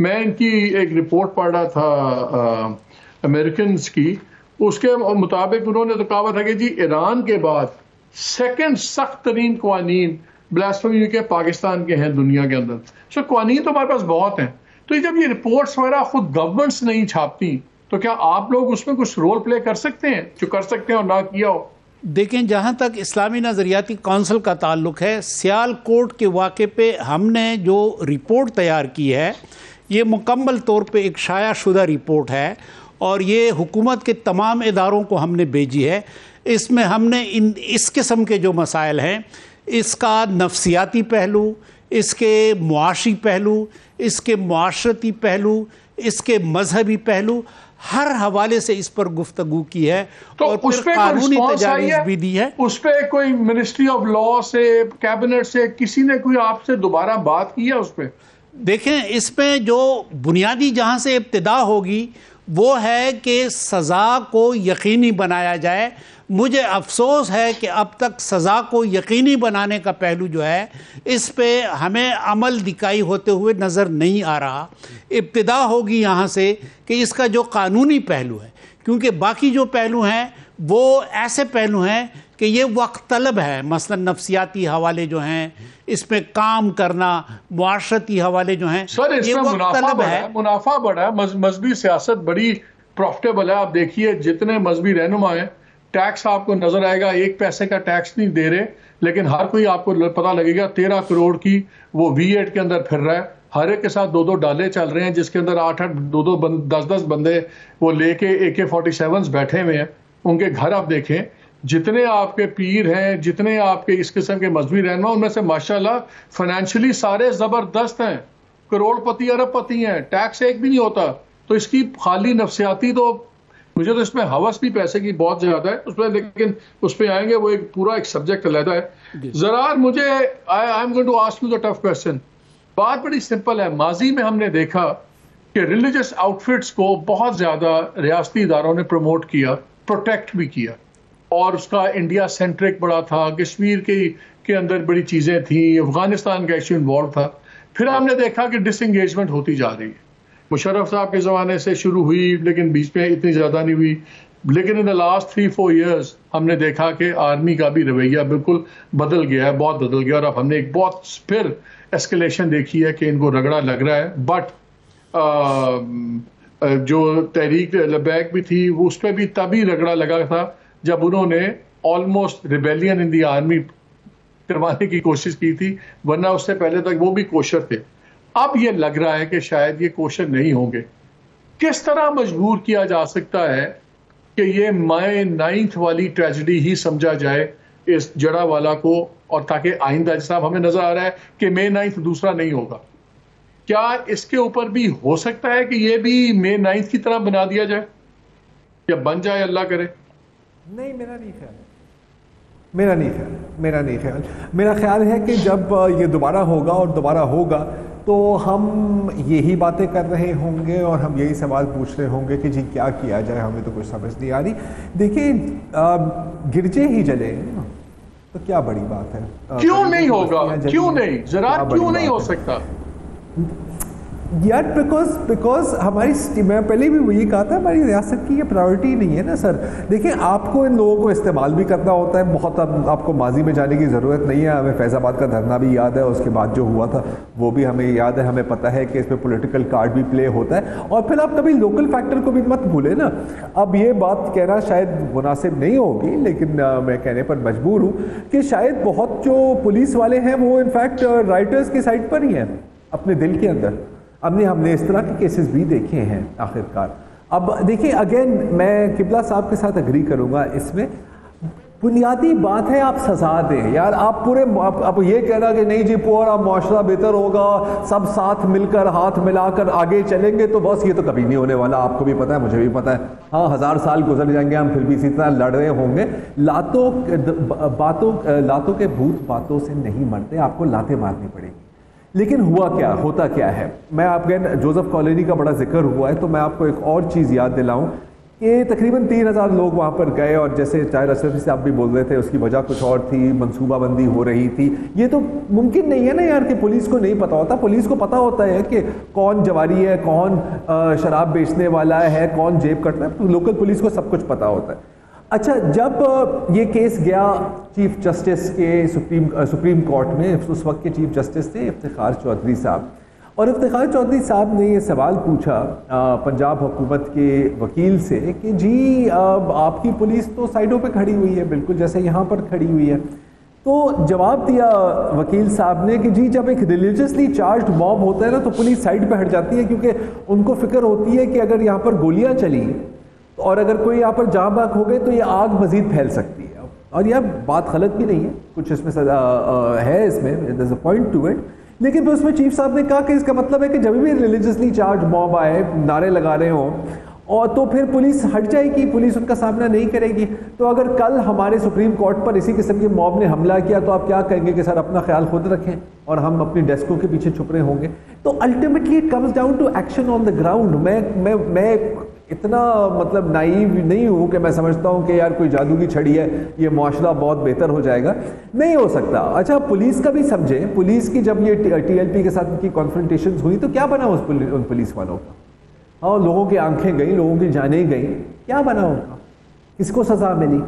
मैं इनकी एक रिपोर्ट पढ़ रहा था अमेरिकन की। उसके मुताबिक उन्होंने तो कहा था कि जी, ईरान के बाद सेकेंड सख्त तरीन कवानीन ब्लास्फेमी के पाकिस्तान के हैं दुनिया के अंदर। सो कवानीन तो हमारे पास बहुत हैं। तो जब ये रिपोर्ट्स वगैरह खुद गवर्नमेंट्स नहीं छापती तो क्या आप लोग उसमें कुछ रोल प्ले कर सकते हैं? जो कर सकते हैं और ना किया हो। देखें, जहाँ तक इस्लामी नज़रियाती कौंसिल का ताल्लुक है सियालकोट के वाक़े पे हमने जो रिपोर्ट तैयार की है, ये मुकम्मल तौर पे एक शाया शुदा रिपोर्ट है और ये हुकूमत के तमाम इदारों को हमने भेजी है। इसमें हमने इन, इस किस्म के जो मसाइल हैं इसका नफसियाती पहलू इसके मुआशी पहलू इसके माशरती पहलू इसके मजहबी पहलू हर हवाले से इस पर गुफ्तगु की है तो और उस पर कानूनी तजावीज भी दी है। उस पर कोई मिनिस्ट्री ऑफ़ लॉ से कैबिनेट से किसी ने कोई आपसे दोबारा बात की है उस पर देखें इसमें जो बुनियादी जहाँ से इब्तदा होगी वो है कि सज़ा को यकीनी बनाया जाए मुझे अफसोस है कि अब तक सज़ा को यकीनी बनाने का पहलू जो है इस पे हमें अमल दिखाई होते हुए नज़र नहीं आ रहा। इब्तदा होगी यहाँ से कि इसका जो कानूनी पहलू है क्योंकि बाकी जो पहलू हैं वो ऐसे पहलू हैं कि ये वक्त तलब है। मसलन नफसियाती हवाले जो हैं इसमें काम करना मुआशरती हवाले जो हैं सर इसमें मुनाफा बढ़ा है मुनाफा बढ़ा है। मजहबी सियासत बड़ी प्रॉफिटेबल है। आप देखिए जितने मजहबी रहनुमा हैं टैक्स आपको नज़र आएगा एक पैसे का टैक्स नहीं दे रहे लेकिन हर कोई आपको पता लगेगा तेरह करोड़ की वो वी एट के अंदर फिर रहा है। हर एक के साथ दो दो डाले चल रहे हैं जिसके अंदर आठ आठ दो दो बंद, दस दस बंदे वो लेके ए के फोर्टी सेवन बैठे हुए हैं। उनके घर आप देखें जितने आपके पीर हैं जितने आपके इस किस्म के मजहबी रहना उनमें से माशाल्लाह फाइनेंशियली सारे ज़बरदस्त हैं। करोड़पति अरबपति हैं टैक्स एक भी नहीं होता। तो इसकी खाली नफसियाती तो मुझे तो इसमें हवस भी पैसे की बहुत ज़्यादा है उसमें लेकिन उस पर आएँगे वो एक पूरा एक सब्जेक्ट अलहदा है। जरा मुझे I am going to ask you the tough question बात बड़ी सिंपल है। माजी में हमने देखा कि रिलीजियस आउटफिट्स को बहुत ज़्यादा रियासती इदारों ने प्रमोट किया प्रोटेक्ट भी किया। और उसका इंडिया सेंट्रिक बड़ा था कश्मीर के के अंदर बड़ी चीज़ें थी अफ़गानिस्तान का इशू इन्वॉल्व था। फिर हमने देखा कि डिसंगेजमेंट होती जा रही है। मुशरफ साहब के ज़माने से शुरू हुई, लेकिन बीच में इतनी ज़्यादा नहीं हुई। लेकिन in the last three four years हमने देखा कि आर्मी का भी रवैया बिल्कुल बदल गया है, बहुत बदल गया। और अब हमने एक बहुत फिर एस्केलेशन देखी है कि इनको रगड़ा लग रहा है। बट जो तहरीक लबैक भी थी, वो उस पर भी तभी रगड़ा लगा था जब उन्होंने almost rebellion in the army करवाने की कोशिश की थी, वरना उससे पहले तक वो भी कोशर थे। अब ये लग रहा है कि शायद ये क्वेश्चन नहीं होंगे। किस तरह मजबूर किया जा सकता है कि ये मई नाइन्थ वाली ट्रेजिडी ही समझा जाए इस जड़ा वाला को और ताकि आइंदा साहब हमें नज़र आ रहा है कि मे नाइन्थ दूसरा नहीं होगा। क्या इसके ऊपर भी हो सकता है कि ये भी मे नाइन्थ की तरह बना दिया जाए? या बन जाए, अल्लाह करे। नहीं, मेरा नहीं ख्याल। मेरा नहीं ख्याल। मेरा नहीं ख्याल। मेरा ख्याल है कि जब ये दोबारा होगा और दोबारा होगा तो हम यही बातें कर रहे होंगे और हम यही सवाल पूछ रहे होंगे कि जी क्या किया जाए हमें तो कुछ समझ नहीं आ रही। देखिए गिरजे ही जले तो क्या बड़ी बात है। क्यों नहीं होगा? क्यों नहीं? जरा क्यों नहीं हो। सकता? यार बिकॉज़ बिकॉज़ हमारी मैं पहले भी वही कहा था, हमारी रियासत की ये प्रायोरिटी नहीं है ना सर देखिए, आपको इन लोगों को इस्तेमाल भी करना होता है, बहुत अब आपको माजी में जाने की ज़रूरत नहीं है, हमें फैज़ाबाद का धरना भी याद है, उसके बाद जो हुआ था, वो भी हमें याद है, हमें पता है कि इसमें पोलिटिकल कार्ड भी प्ले होता है। और फिर आप कभी लोकल फैक्टर को भी मत भूलें ना। अब ये बात कहना शायद मुनासिब नहीं होगी, लेकिन मैं कहने पर मजबूर हूँ कि शायद बहुत जो पुलिस वाले हैं, वो इनफैक्ट राइटर्स की साइड पर ही हैं, अपने दिल के अंदर। हमने हमने इस तरह के केसेस भी देखे हैं आखिरकार। अब देखिए अगेन मैं किबला साहब के साथ अग्री करूँगा इसमें। बुनियादी बात है आप सजा दें। यार आप पूरे आप, आप ये कहना कि नहीं जी पूरा माशरा बेहतर होगा सब साथ मिलकर हाथ मिलाकर आगे चलेंगे तो बस ये तो कभी नहीं होने वाला। आपको भी पता है मुझे भी पता है। हाँ हज़ार साल गुजर जाएँगे हम फिर भी इसी तरह लड़ रहे होंगे। लातों बातों लातों के भूत बातों से नहीं मरते आपको लाते मारनी पड़ेगी। लेकिन हुआ क्या? होता क्या है? मैं आपके जोसेफ कॉलोनी का बड़ा ज़िक्र हुआ है तो मैं आपको एक और चीज़ याद दिलाऊं। कि तकरीबन तीन हज़ार लोग वहाँ पर गए और जैसे चाहे अशरफी से आप भी बोल रहे थे, उसकी वजह कुछ और थी मनसूबाबंदी हो रही थी। ये तो मुमकिन नहीं है ना यार कि पुलिस को नहीं पता होता। पुलिस को पता होता है कि कौन जवारी है, कौन शराब बेचने वाला है, कौन जेब कटता है। लोकल पुलिस को सब कुछ पता होता है। अच्छा जब ये केस गया चीफ जस्टिस के सुप्रीम सुप्रीम कोर्ट में, उस वक्त के चीफ जस्टिस थे इफ्तार चौधरी साहब। और इफ्तार चौधरी साहब ने ये सवाल पूछा पंजाब हुकूमत के वकील से कि जी आपकी पुलिस तो साइडों पे खड़ी हुई है, बिल्कुल जैसे यहाँ पर खड़ी हुई है। तो जवाब दिया वकील साहब ने कि जी, जब एक रिलीजियसली चार्ज मॉब होता है ना तो पुलिस साइड पे हट जाती है क्योंकि उनको फ़िक्र होती है कि अगर यहाँ पर गोलियाँ चली और अगर कोई यहाँ पर जहाँ बाग हो गए तो ये आग मजीद फैल सकती है। और यह बात गलत भी नहीं है। कुछ इसमें है इसमें पॉइंट टू इट लेकिन फिर उसमें चीफ साहब ने कहा कि इसका मतलब है कि जब भी रिलीजियसली चार्ज मॉब आए, नारे लगा रहे हों, और तो फिर पुलिस हट जाएगी, पुलिस उनका सामना नहीं करेगी। तो अगर कल हमारे सुप्रीम कोर्ट पर इसी किस्म के मॉब ने हमला किया तो आप क्या कहेंगे कि सर अपना ख्याल खुद रखें, और हम अपनी डेस्कों के पीछे छुप रहे होंगे? तो ultimately it comes down to action on the ground मैं मैं मैं इतना मतलब नाइव नहीं हूँ कि मैं समझता हूँ कि यार कोई जादू की छड़ी है ये माशरा बहुत बेहतर हो जाएगा। नहीं हो सकता। अच्छा पुलिस का भी समझें। पुलिस की जब ये टीएलपी के साथ की कॉन्फ्रेंटेशन हुई तो क्या बना उस पुलिस, उन पुलिस वालों का? हाँ लोगों की आँखें गई लोगों की जाने गई। क्या बना उनका? किसको सजा मिली?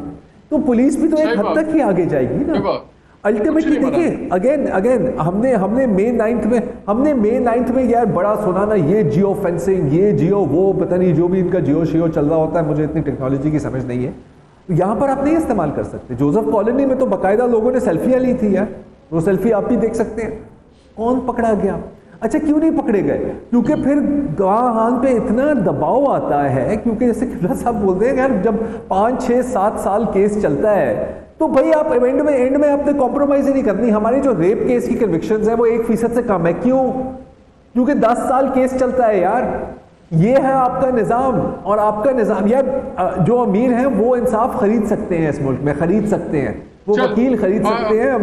तो पुलिस भी तो एक हद तक ही आगे जाएगी ना। अल्टीमेटली देखिए अगेन अगेन हमने हमने मे नाइन्थ में हमने मे नाइन्थ में यार बड़ा सुना ना ये जियो फेंसिंग ये जियो वो पता नहीं जो भी इनका जियो शियो चल रहा होता है मुझे इतनी टेक्नोलॉजी की समझ नहीं है। यहाँ पर आप नहीं इस्तेमाल कर सकते। जोसेफ कॉलोनी में तो बाकायदा लोगों ने सेल्फियाँ ली थी यार। वो सेल्फी आप भी देख सकते हैं। कौन पकड़ा गया? अच्छा क्यों नहीं पकड़े गए? क्योंकि फिर गाहान पे इतना दबाव आता है क्योंकि जैसे किबला [LAUGHS] साहब बोलते हैं यार जब पाँच छः सात साल केस चलता है तो भाई आप एंड में एंड में आपने कॉम्प्रोमाइज ही नहीं करनी। हमारी जो रेप केस की कन्विक्शन है वो एक फ़ीसद से कम है। क्यों? क्योंकि दस साल केस चलता है यार। ये है आपका निज़ाम और आपका निज़ाम। यार जो अमीर हैं वो इंसाफ खरीद सकते हैं इस मुल्क में खरीद सकते हैं। वो वकील खरीद सकते हैं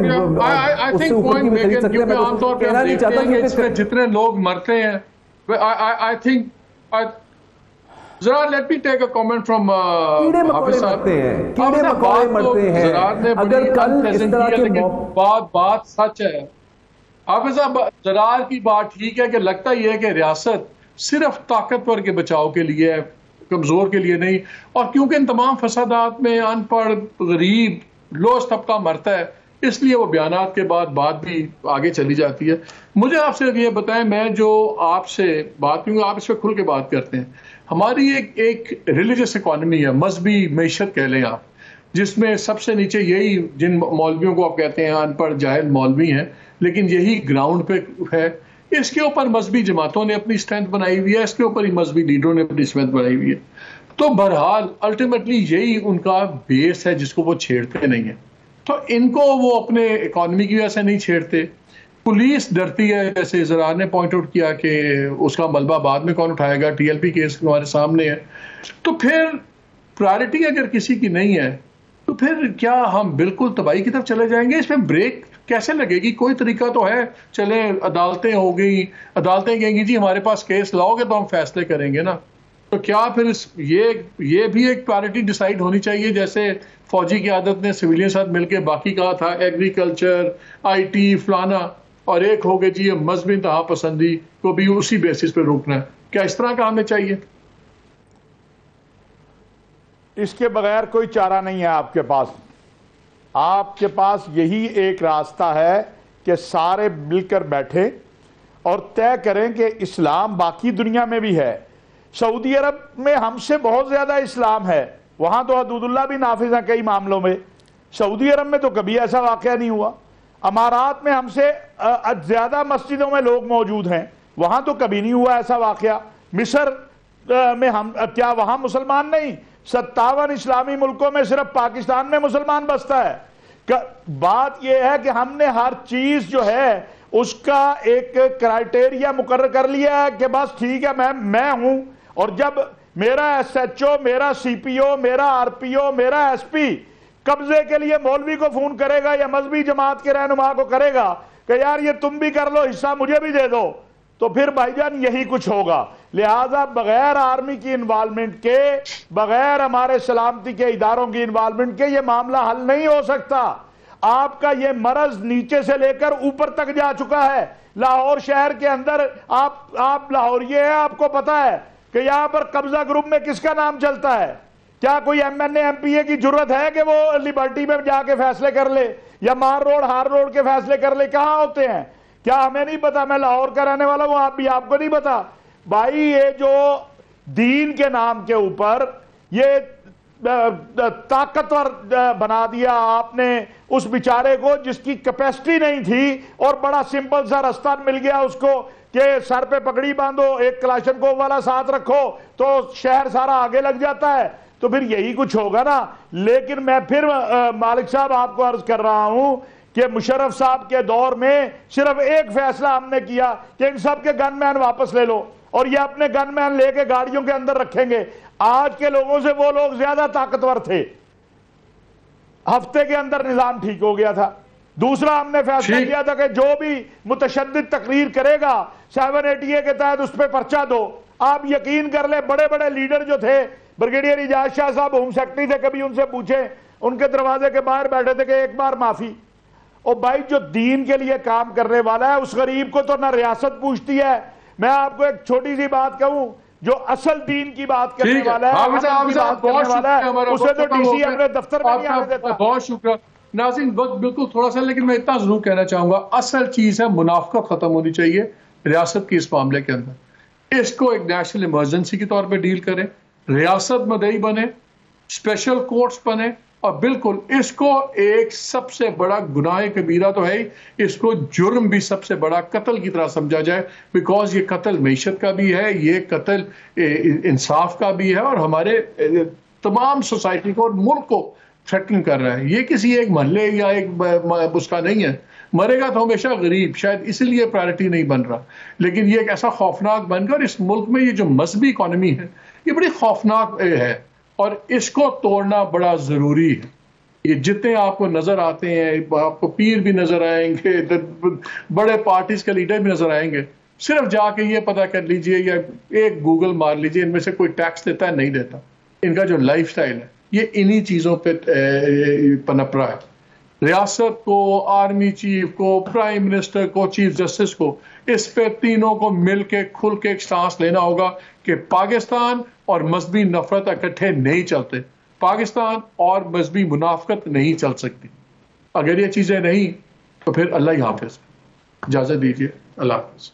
उससे ऊपर की भी खरीद सकते हैं। मैं तो कहना नहीं चाहता जितने लोग मरते हैं आई थिंक जरा let me take a comment from कीड़े मकोड़े मरते हैं। कीड़े मकोड़े मरते हैं। अगर कल इस तरह के बात बात सच है। हाफिज साहब जरार की बात ठीक है कि लगता ही है कि रियासत सिर्फ़ ताकतवर के बचाव के लिए है कमज़ोर के लिए नहीं और क्योंकि इन तमाम फसादात में अनपढ़ गरीब लोस तबका मरता है इसलिए वो बयान के बाद बात भी आगे चली जाती है। मुझे आपसे ये बताएँ, मैं जो आपसे बात क्योंकि आप इस पर खुल के बात करते हैं। हमारी एक एक रिलीजियस इकॉनमी है, मजहबी मीशत कह लें आप, जिसमें सबसे नीचे यही जिन मौलवियों को आप कहते हैं, अनपढ़, जाहिल मौलवी हैं, लेकिन यही ग्राउंड पे है। इसके ऊपर मजहबी जमातों ने अपनी स्ट्रेंथ बनाई हुई है, इसके ऊपर ही मजहबी लीडरों ने अपनी स्ट्रेंथ बनाई हुई है। तो बहरहाल अल्टीमेटली यही उनका बेस है, जिसको वो छेड़ते नहीं है। तो इनको वो अपने इकॉनमी की वजह से नहीं छेड़ते। पुलिस डरती है, जैसे जरार ने पॉइंट आउट किया कि उसका मलबा बाद में कौन उठाएगा? टीएलपी केस हमारे सामने है। तो फिर प्रायोरिटी अगर किसी की नहीं है तो फिर क्या हम बिल्कुल तबाही की तरफ़ चले जाएँगे? इसमें ब्रेक कैसे लगेगी? कोई तरीका तो है। चले, अदालतें हो गई अदालतें कहेंगी, जी, हमारे पास केस लाओगे तो हम फैसले करेंगे ना। तो क्या फिर इस ये ये भी एक प्रायोरिटी डिसाइड होनी चाहिए? जैसे फौजी की आदत ने सिविलियन साथ मिलकर बाकी कहा था एग्रीकल्चर आईटी फलाना, और एक हो गए जी ये मजहबी इंतहा पसंदी को भी उसी बेसिस पे रोकना है। क्या इस तरह का हमें चाहिए? इसके बगैर कोई चारा नहीं है आपके पास। आपके पास यही एक रास्ता है कि सारे मिलकर बैठे और तय करें कि इस्लाम बाकी दुनिया में भी है। सऊदी अरब में हमसे बहुत ज़्यादा इस्लाम है। वहाँ तो हदूदुल्ला भी नाफिज है कई मामलों में। सऊदी अरब में तो कभी ऐसा वाक़ नहीं हुआ। अमारात में हमसे ज़्यादा मस्जिदों में लोग मौजूद हैं। वहाँ तो कभी नहीं हुआ ऐसा वाकया। मिस्र में हम क्या वहाँ मुसलमान नहीं? सत्तावन इस्लामी मुल्कों में सिर्फ़ पाकिस्तान में मुसलमान बसता है। बात यह है कि हमने हर चीज़ जो है, उसका एक क्राइटेरिया मुकर कर लिया है कि बस ठीक है, मैं मैं हूँ। और जब मेरा एसएचओ मेरा सीपीओ मेरा आरपीओ मेरा एसपी कब्जे के लिए मौलवी को फ़ोन करेगा या मजहबी जमात के रहनुमा को करेगा कि यार ये तुम भी कर लो, हिस्सा मुझे भी दे दो तो फिर भाईजान यही कुछ होगा। लिहाजा बगैर आर्मी की इन्वॉल्वमेंट के, बगैर हमारे सलामती के इदारों की इन्वॉल्वमेंट के ये मामला हल नहीं हो सकता। आपका ये मरज नीचे से लेकर ऊपर तक जा चुका है। लाहौर शहर के अंदर आप आप लाहौरिये हैं, आपको पता है। कि यहाँ पर कब्जा ग्रुप में किसका नाम चलता है? क्या कोई एमएनए एमपीए की ज़रूरत है कि वो लिबर्टी में जाके फैसले कर ले? या मार रोड, हार रोड के फैसले कर ले? कहाँ होते हैं? क्या हमें नहीं पता? मैं लाहौर का रहने वाला हूँ, आप भी, आपको नहीं पता। भाई, ये जो दीन के नाम के ऊपर ये ताकतवर बना दिया आपने उस बेचारे को जिसकी कैपेसिटी नहीं थी और बड़ा सिंपल सा रास्ता मिल गया उसको। कि सर पे पगड़ी बांधो, एक कलाशन को वाला साथ रखो तो शहर सारा आगे लग जाता है। तो फिर यही कुछ होगा ना। लेकिन मैं फिर मालिक साहब आपको अर्ज़ कर रहा हूँ कि मुशरफ साहब के दौर में सिर्फ़ एक फैसला हमने किया कि इन सब के गनमैन वापस ले लो और ये अपने गनमैन लेके गाड़ियों के अंदर रखेंगे। आज के लोगों से वो लोग ज़्यादा ताकतवर थे। हफ़्ते के अंदर निज़ाम ठीक हो गया था। दूसरा हमने फैसला किया था कि जो भी मुतशद तकरीर करेगा सेवन एटी ए के तहत उस पर पर्चा दो। आप यकीन कर ले बड़े बड़े लीडर जो थे ब्रिगेडियर इजाज शाह साहब होम सेक्रेटरी थे कभी उनसे पूछे उनके दरवाजे के बाहर बैठे थे कि एक बार माफ़ी। और भाई जो दीन के लिए काम करने वाला है उस गरीब को तो ना रियासत पूछती है। मैं आपको एक छोटी सी बात कहूँ जो असल दीन की बात करने वाला है उसे तो डीसी अपने दफ्तर में नहीं आने देता। बहुत शुक्रिया। नाजिन, वक्त बिल्कुल थोड़ा सा लेकिन मैं इतना ज़रूर कहना चाहूँगा, असल चीज़ है, मुनाफा खत्म होनी चाहिए रियासत की इस मामले के अंदर। इसको एक नेशनल इमरजेंसी के तौर पर डील करें, रियासत मदई बने स्पेशल कोर्ट्स बने, और बिल्कुल इसको एक सबसे बड़ा गुनाह कबीरा तो है इसको जुर्म भी सबसे बड़ा कत्ल की तरह समझा जाए बिकॉज़ ये कत्ल मीशत का भी है, ये कत्ल इंसाफ का भी है, और हमारे तमाम सोसाइटी को और मुल्क को थ्रेटन कर रहा है। ये किसी एक महल्ले या एक उसका नहीं है। मरेगा तो हमेशा गरीब, शायद इसीलिए प्रायोरिटी नहीं बन रहा। लेकिन ये एक ऐसा खौफनाक बनकर इस मुल्क में ये जो मजहबी इकॉनमी है, ये बड़ी खौफनाक है। और इसको तोड़ना बड़ा ज़रूरी है। ये जितने आपको नज़र आते हैं, आपको पीर भी नज़र आएँगे बड़े पार्टीज़ के लीडर भी नज़र आएँगे। सिर्फ़ जाके ये पता कर लीजिए या एक गूगल मार लीजिए, इनमें से कोई टैक्स देता है, नहीं देता। इनका जो लाइफ स्टाइल है ये इन्हीं चीज़ों पे पनप रहा है। रियासत को, आर्मी चीफ को, प्राइम मिनिस्टर को, चीफ जस्टिस को, इस पे तीनों को मिल के खुल के एक सांस लेना होगा कि पाकिस्तान और मजहबी नफरत इकट्ठे नहीं चलते। पाकिस्तान और मजहबी मुनाफ्त नहीं चल सकती। अगर ये चीज़ें नहीं तो फिर अल्लाह हाफिज। इजाज़त दीजिए। अल्लाह हाफिज़।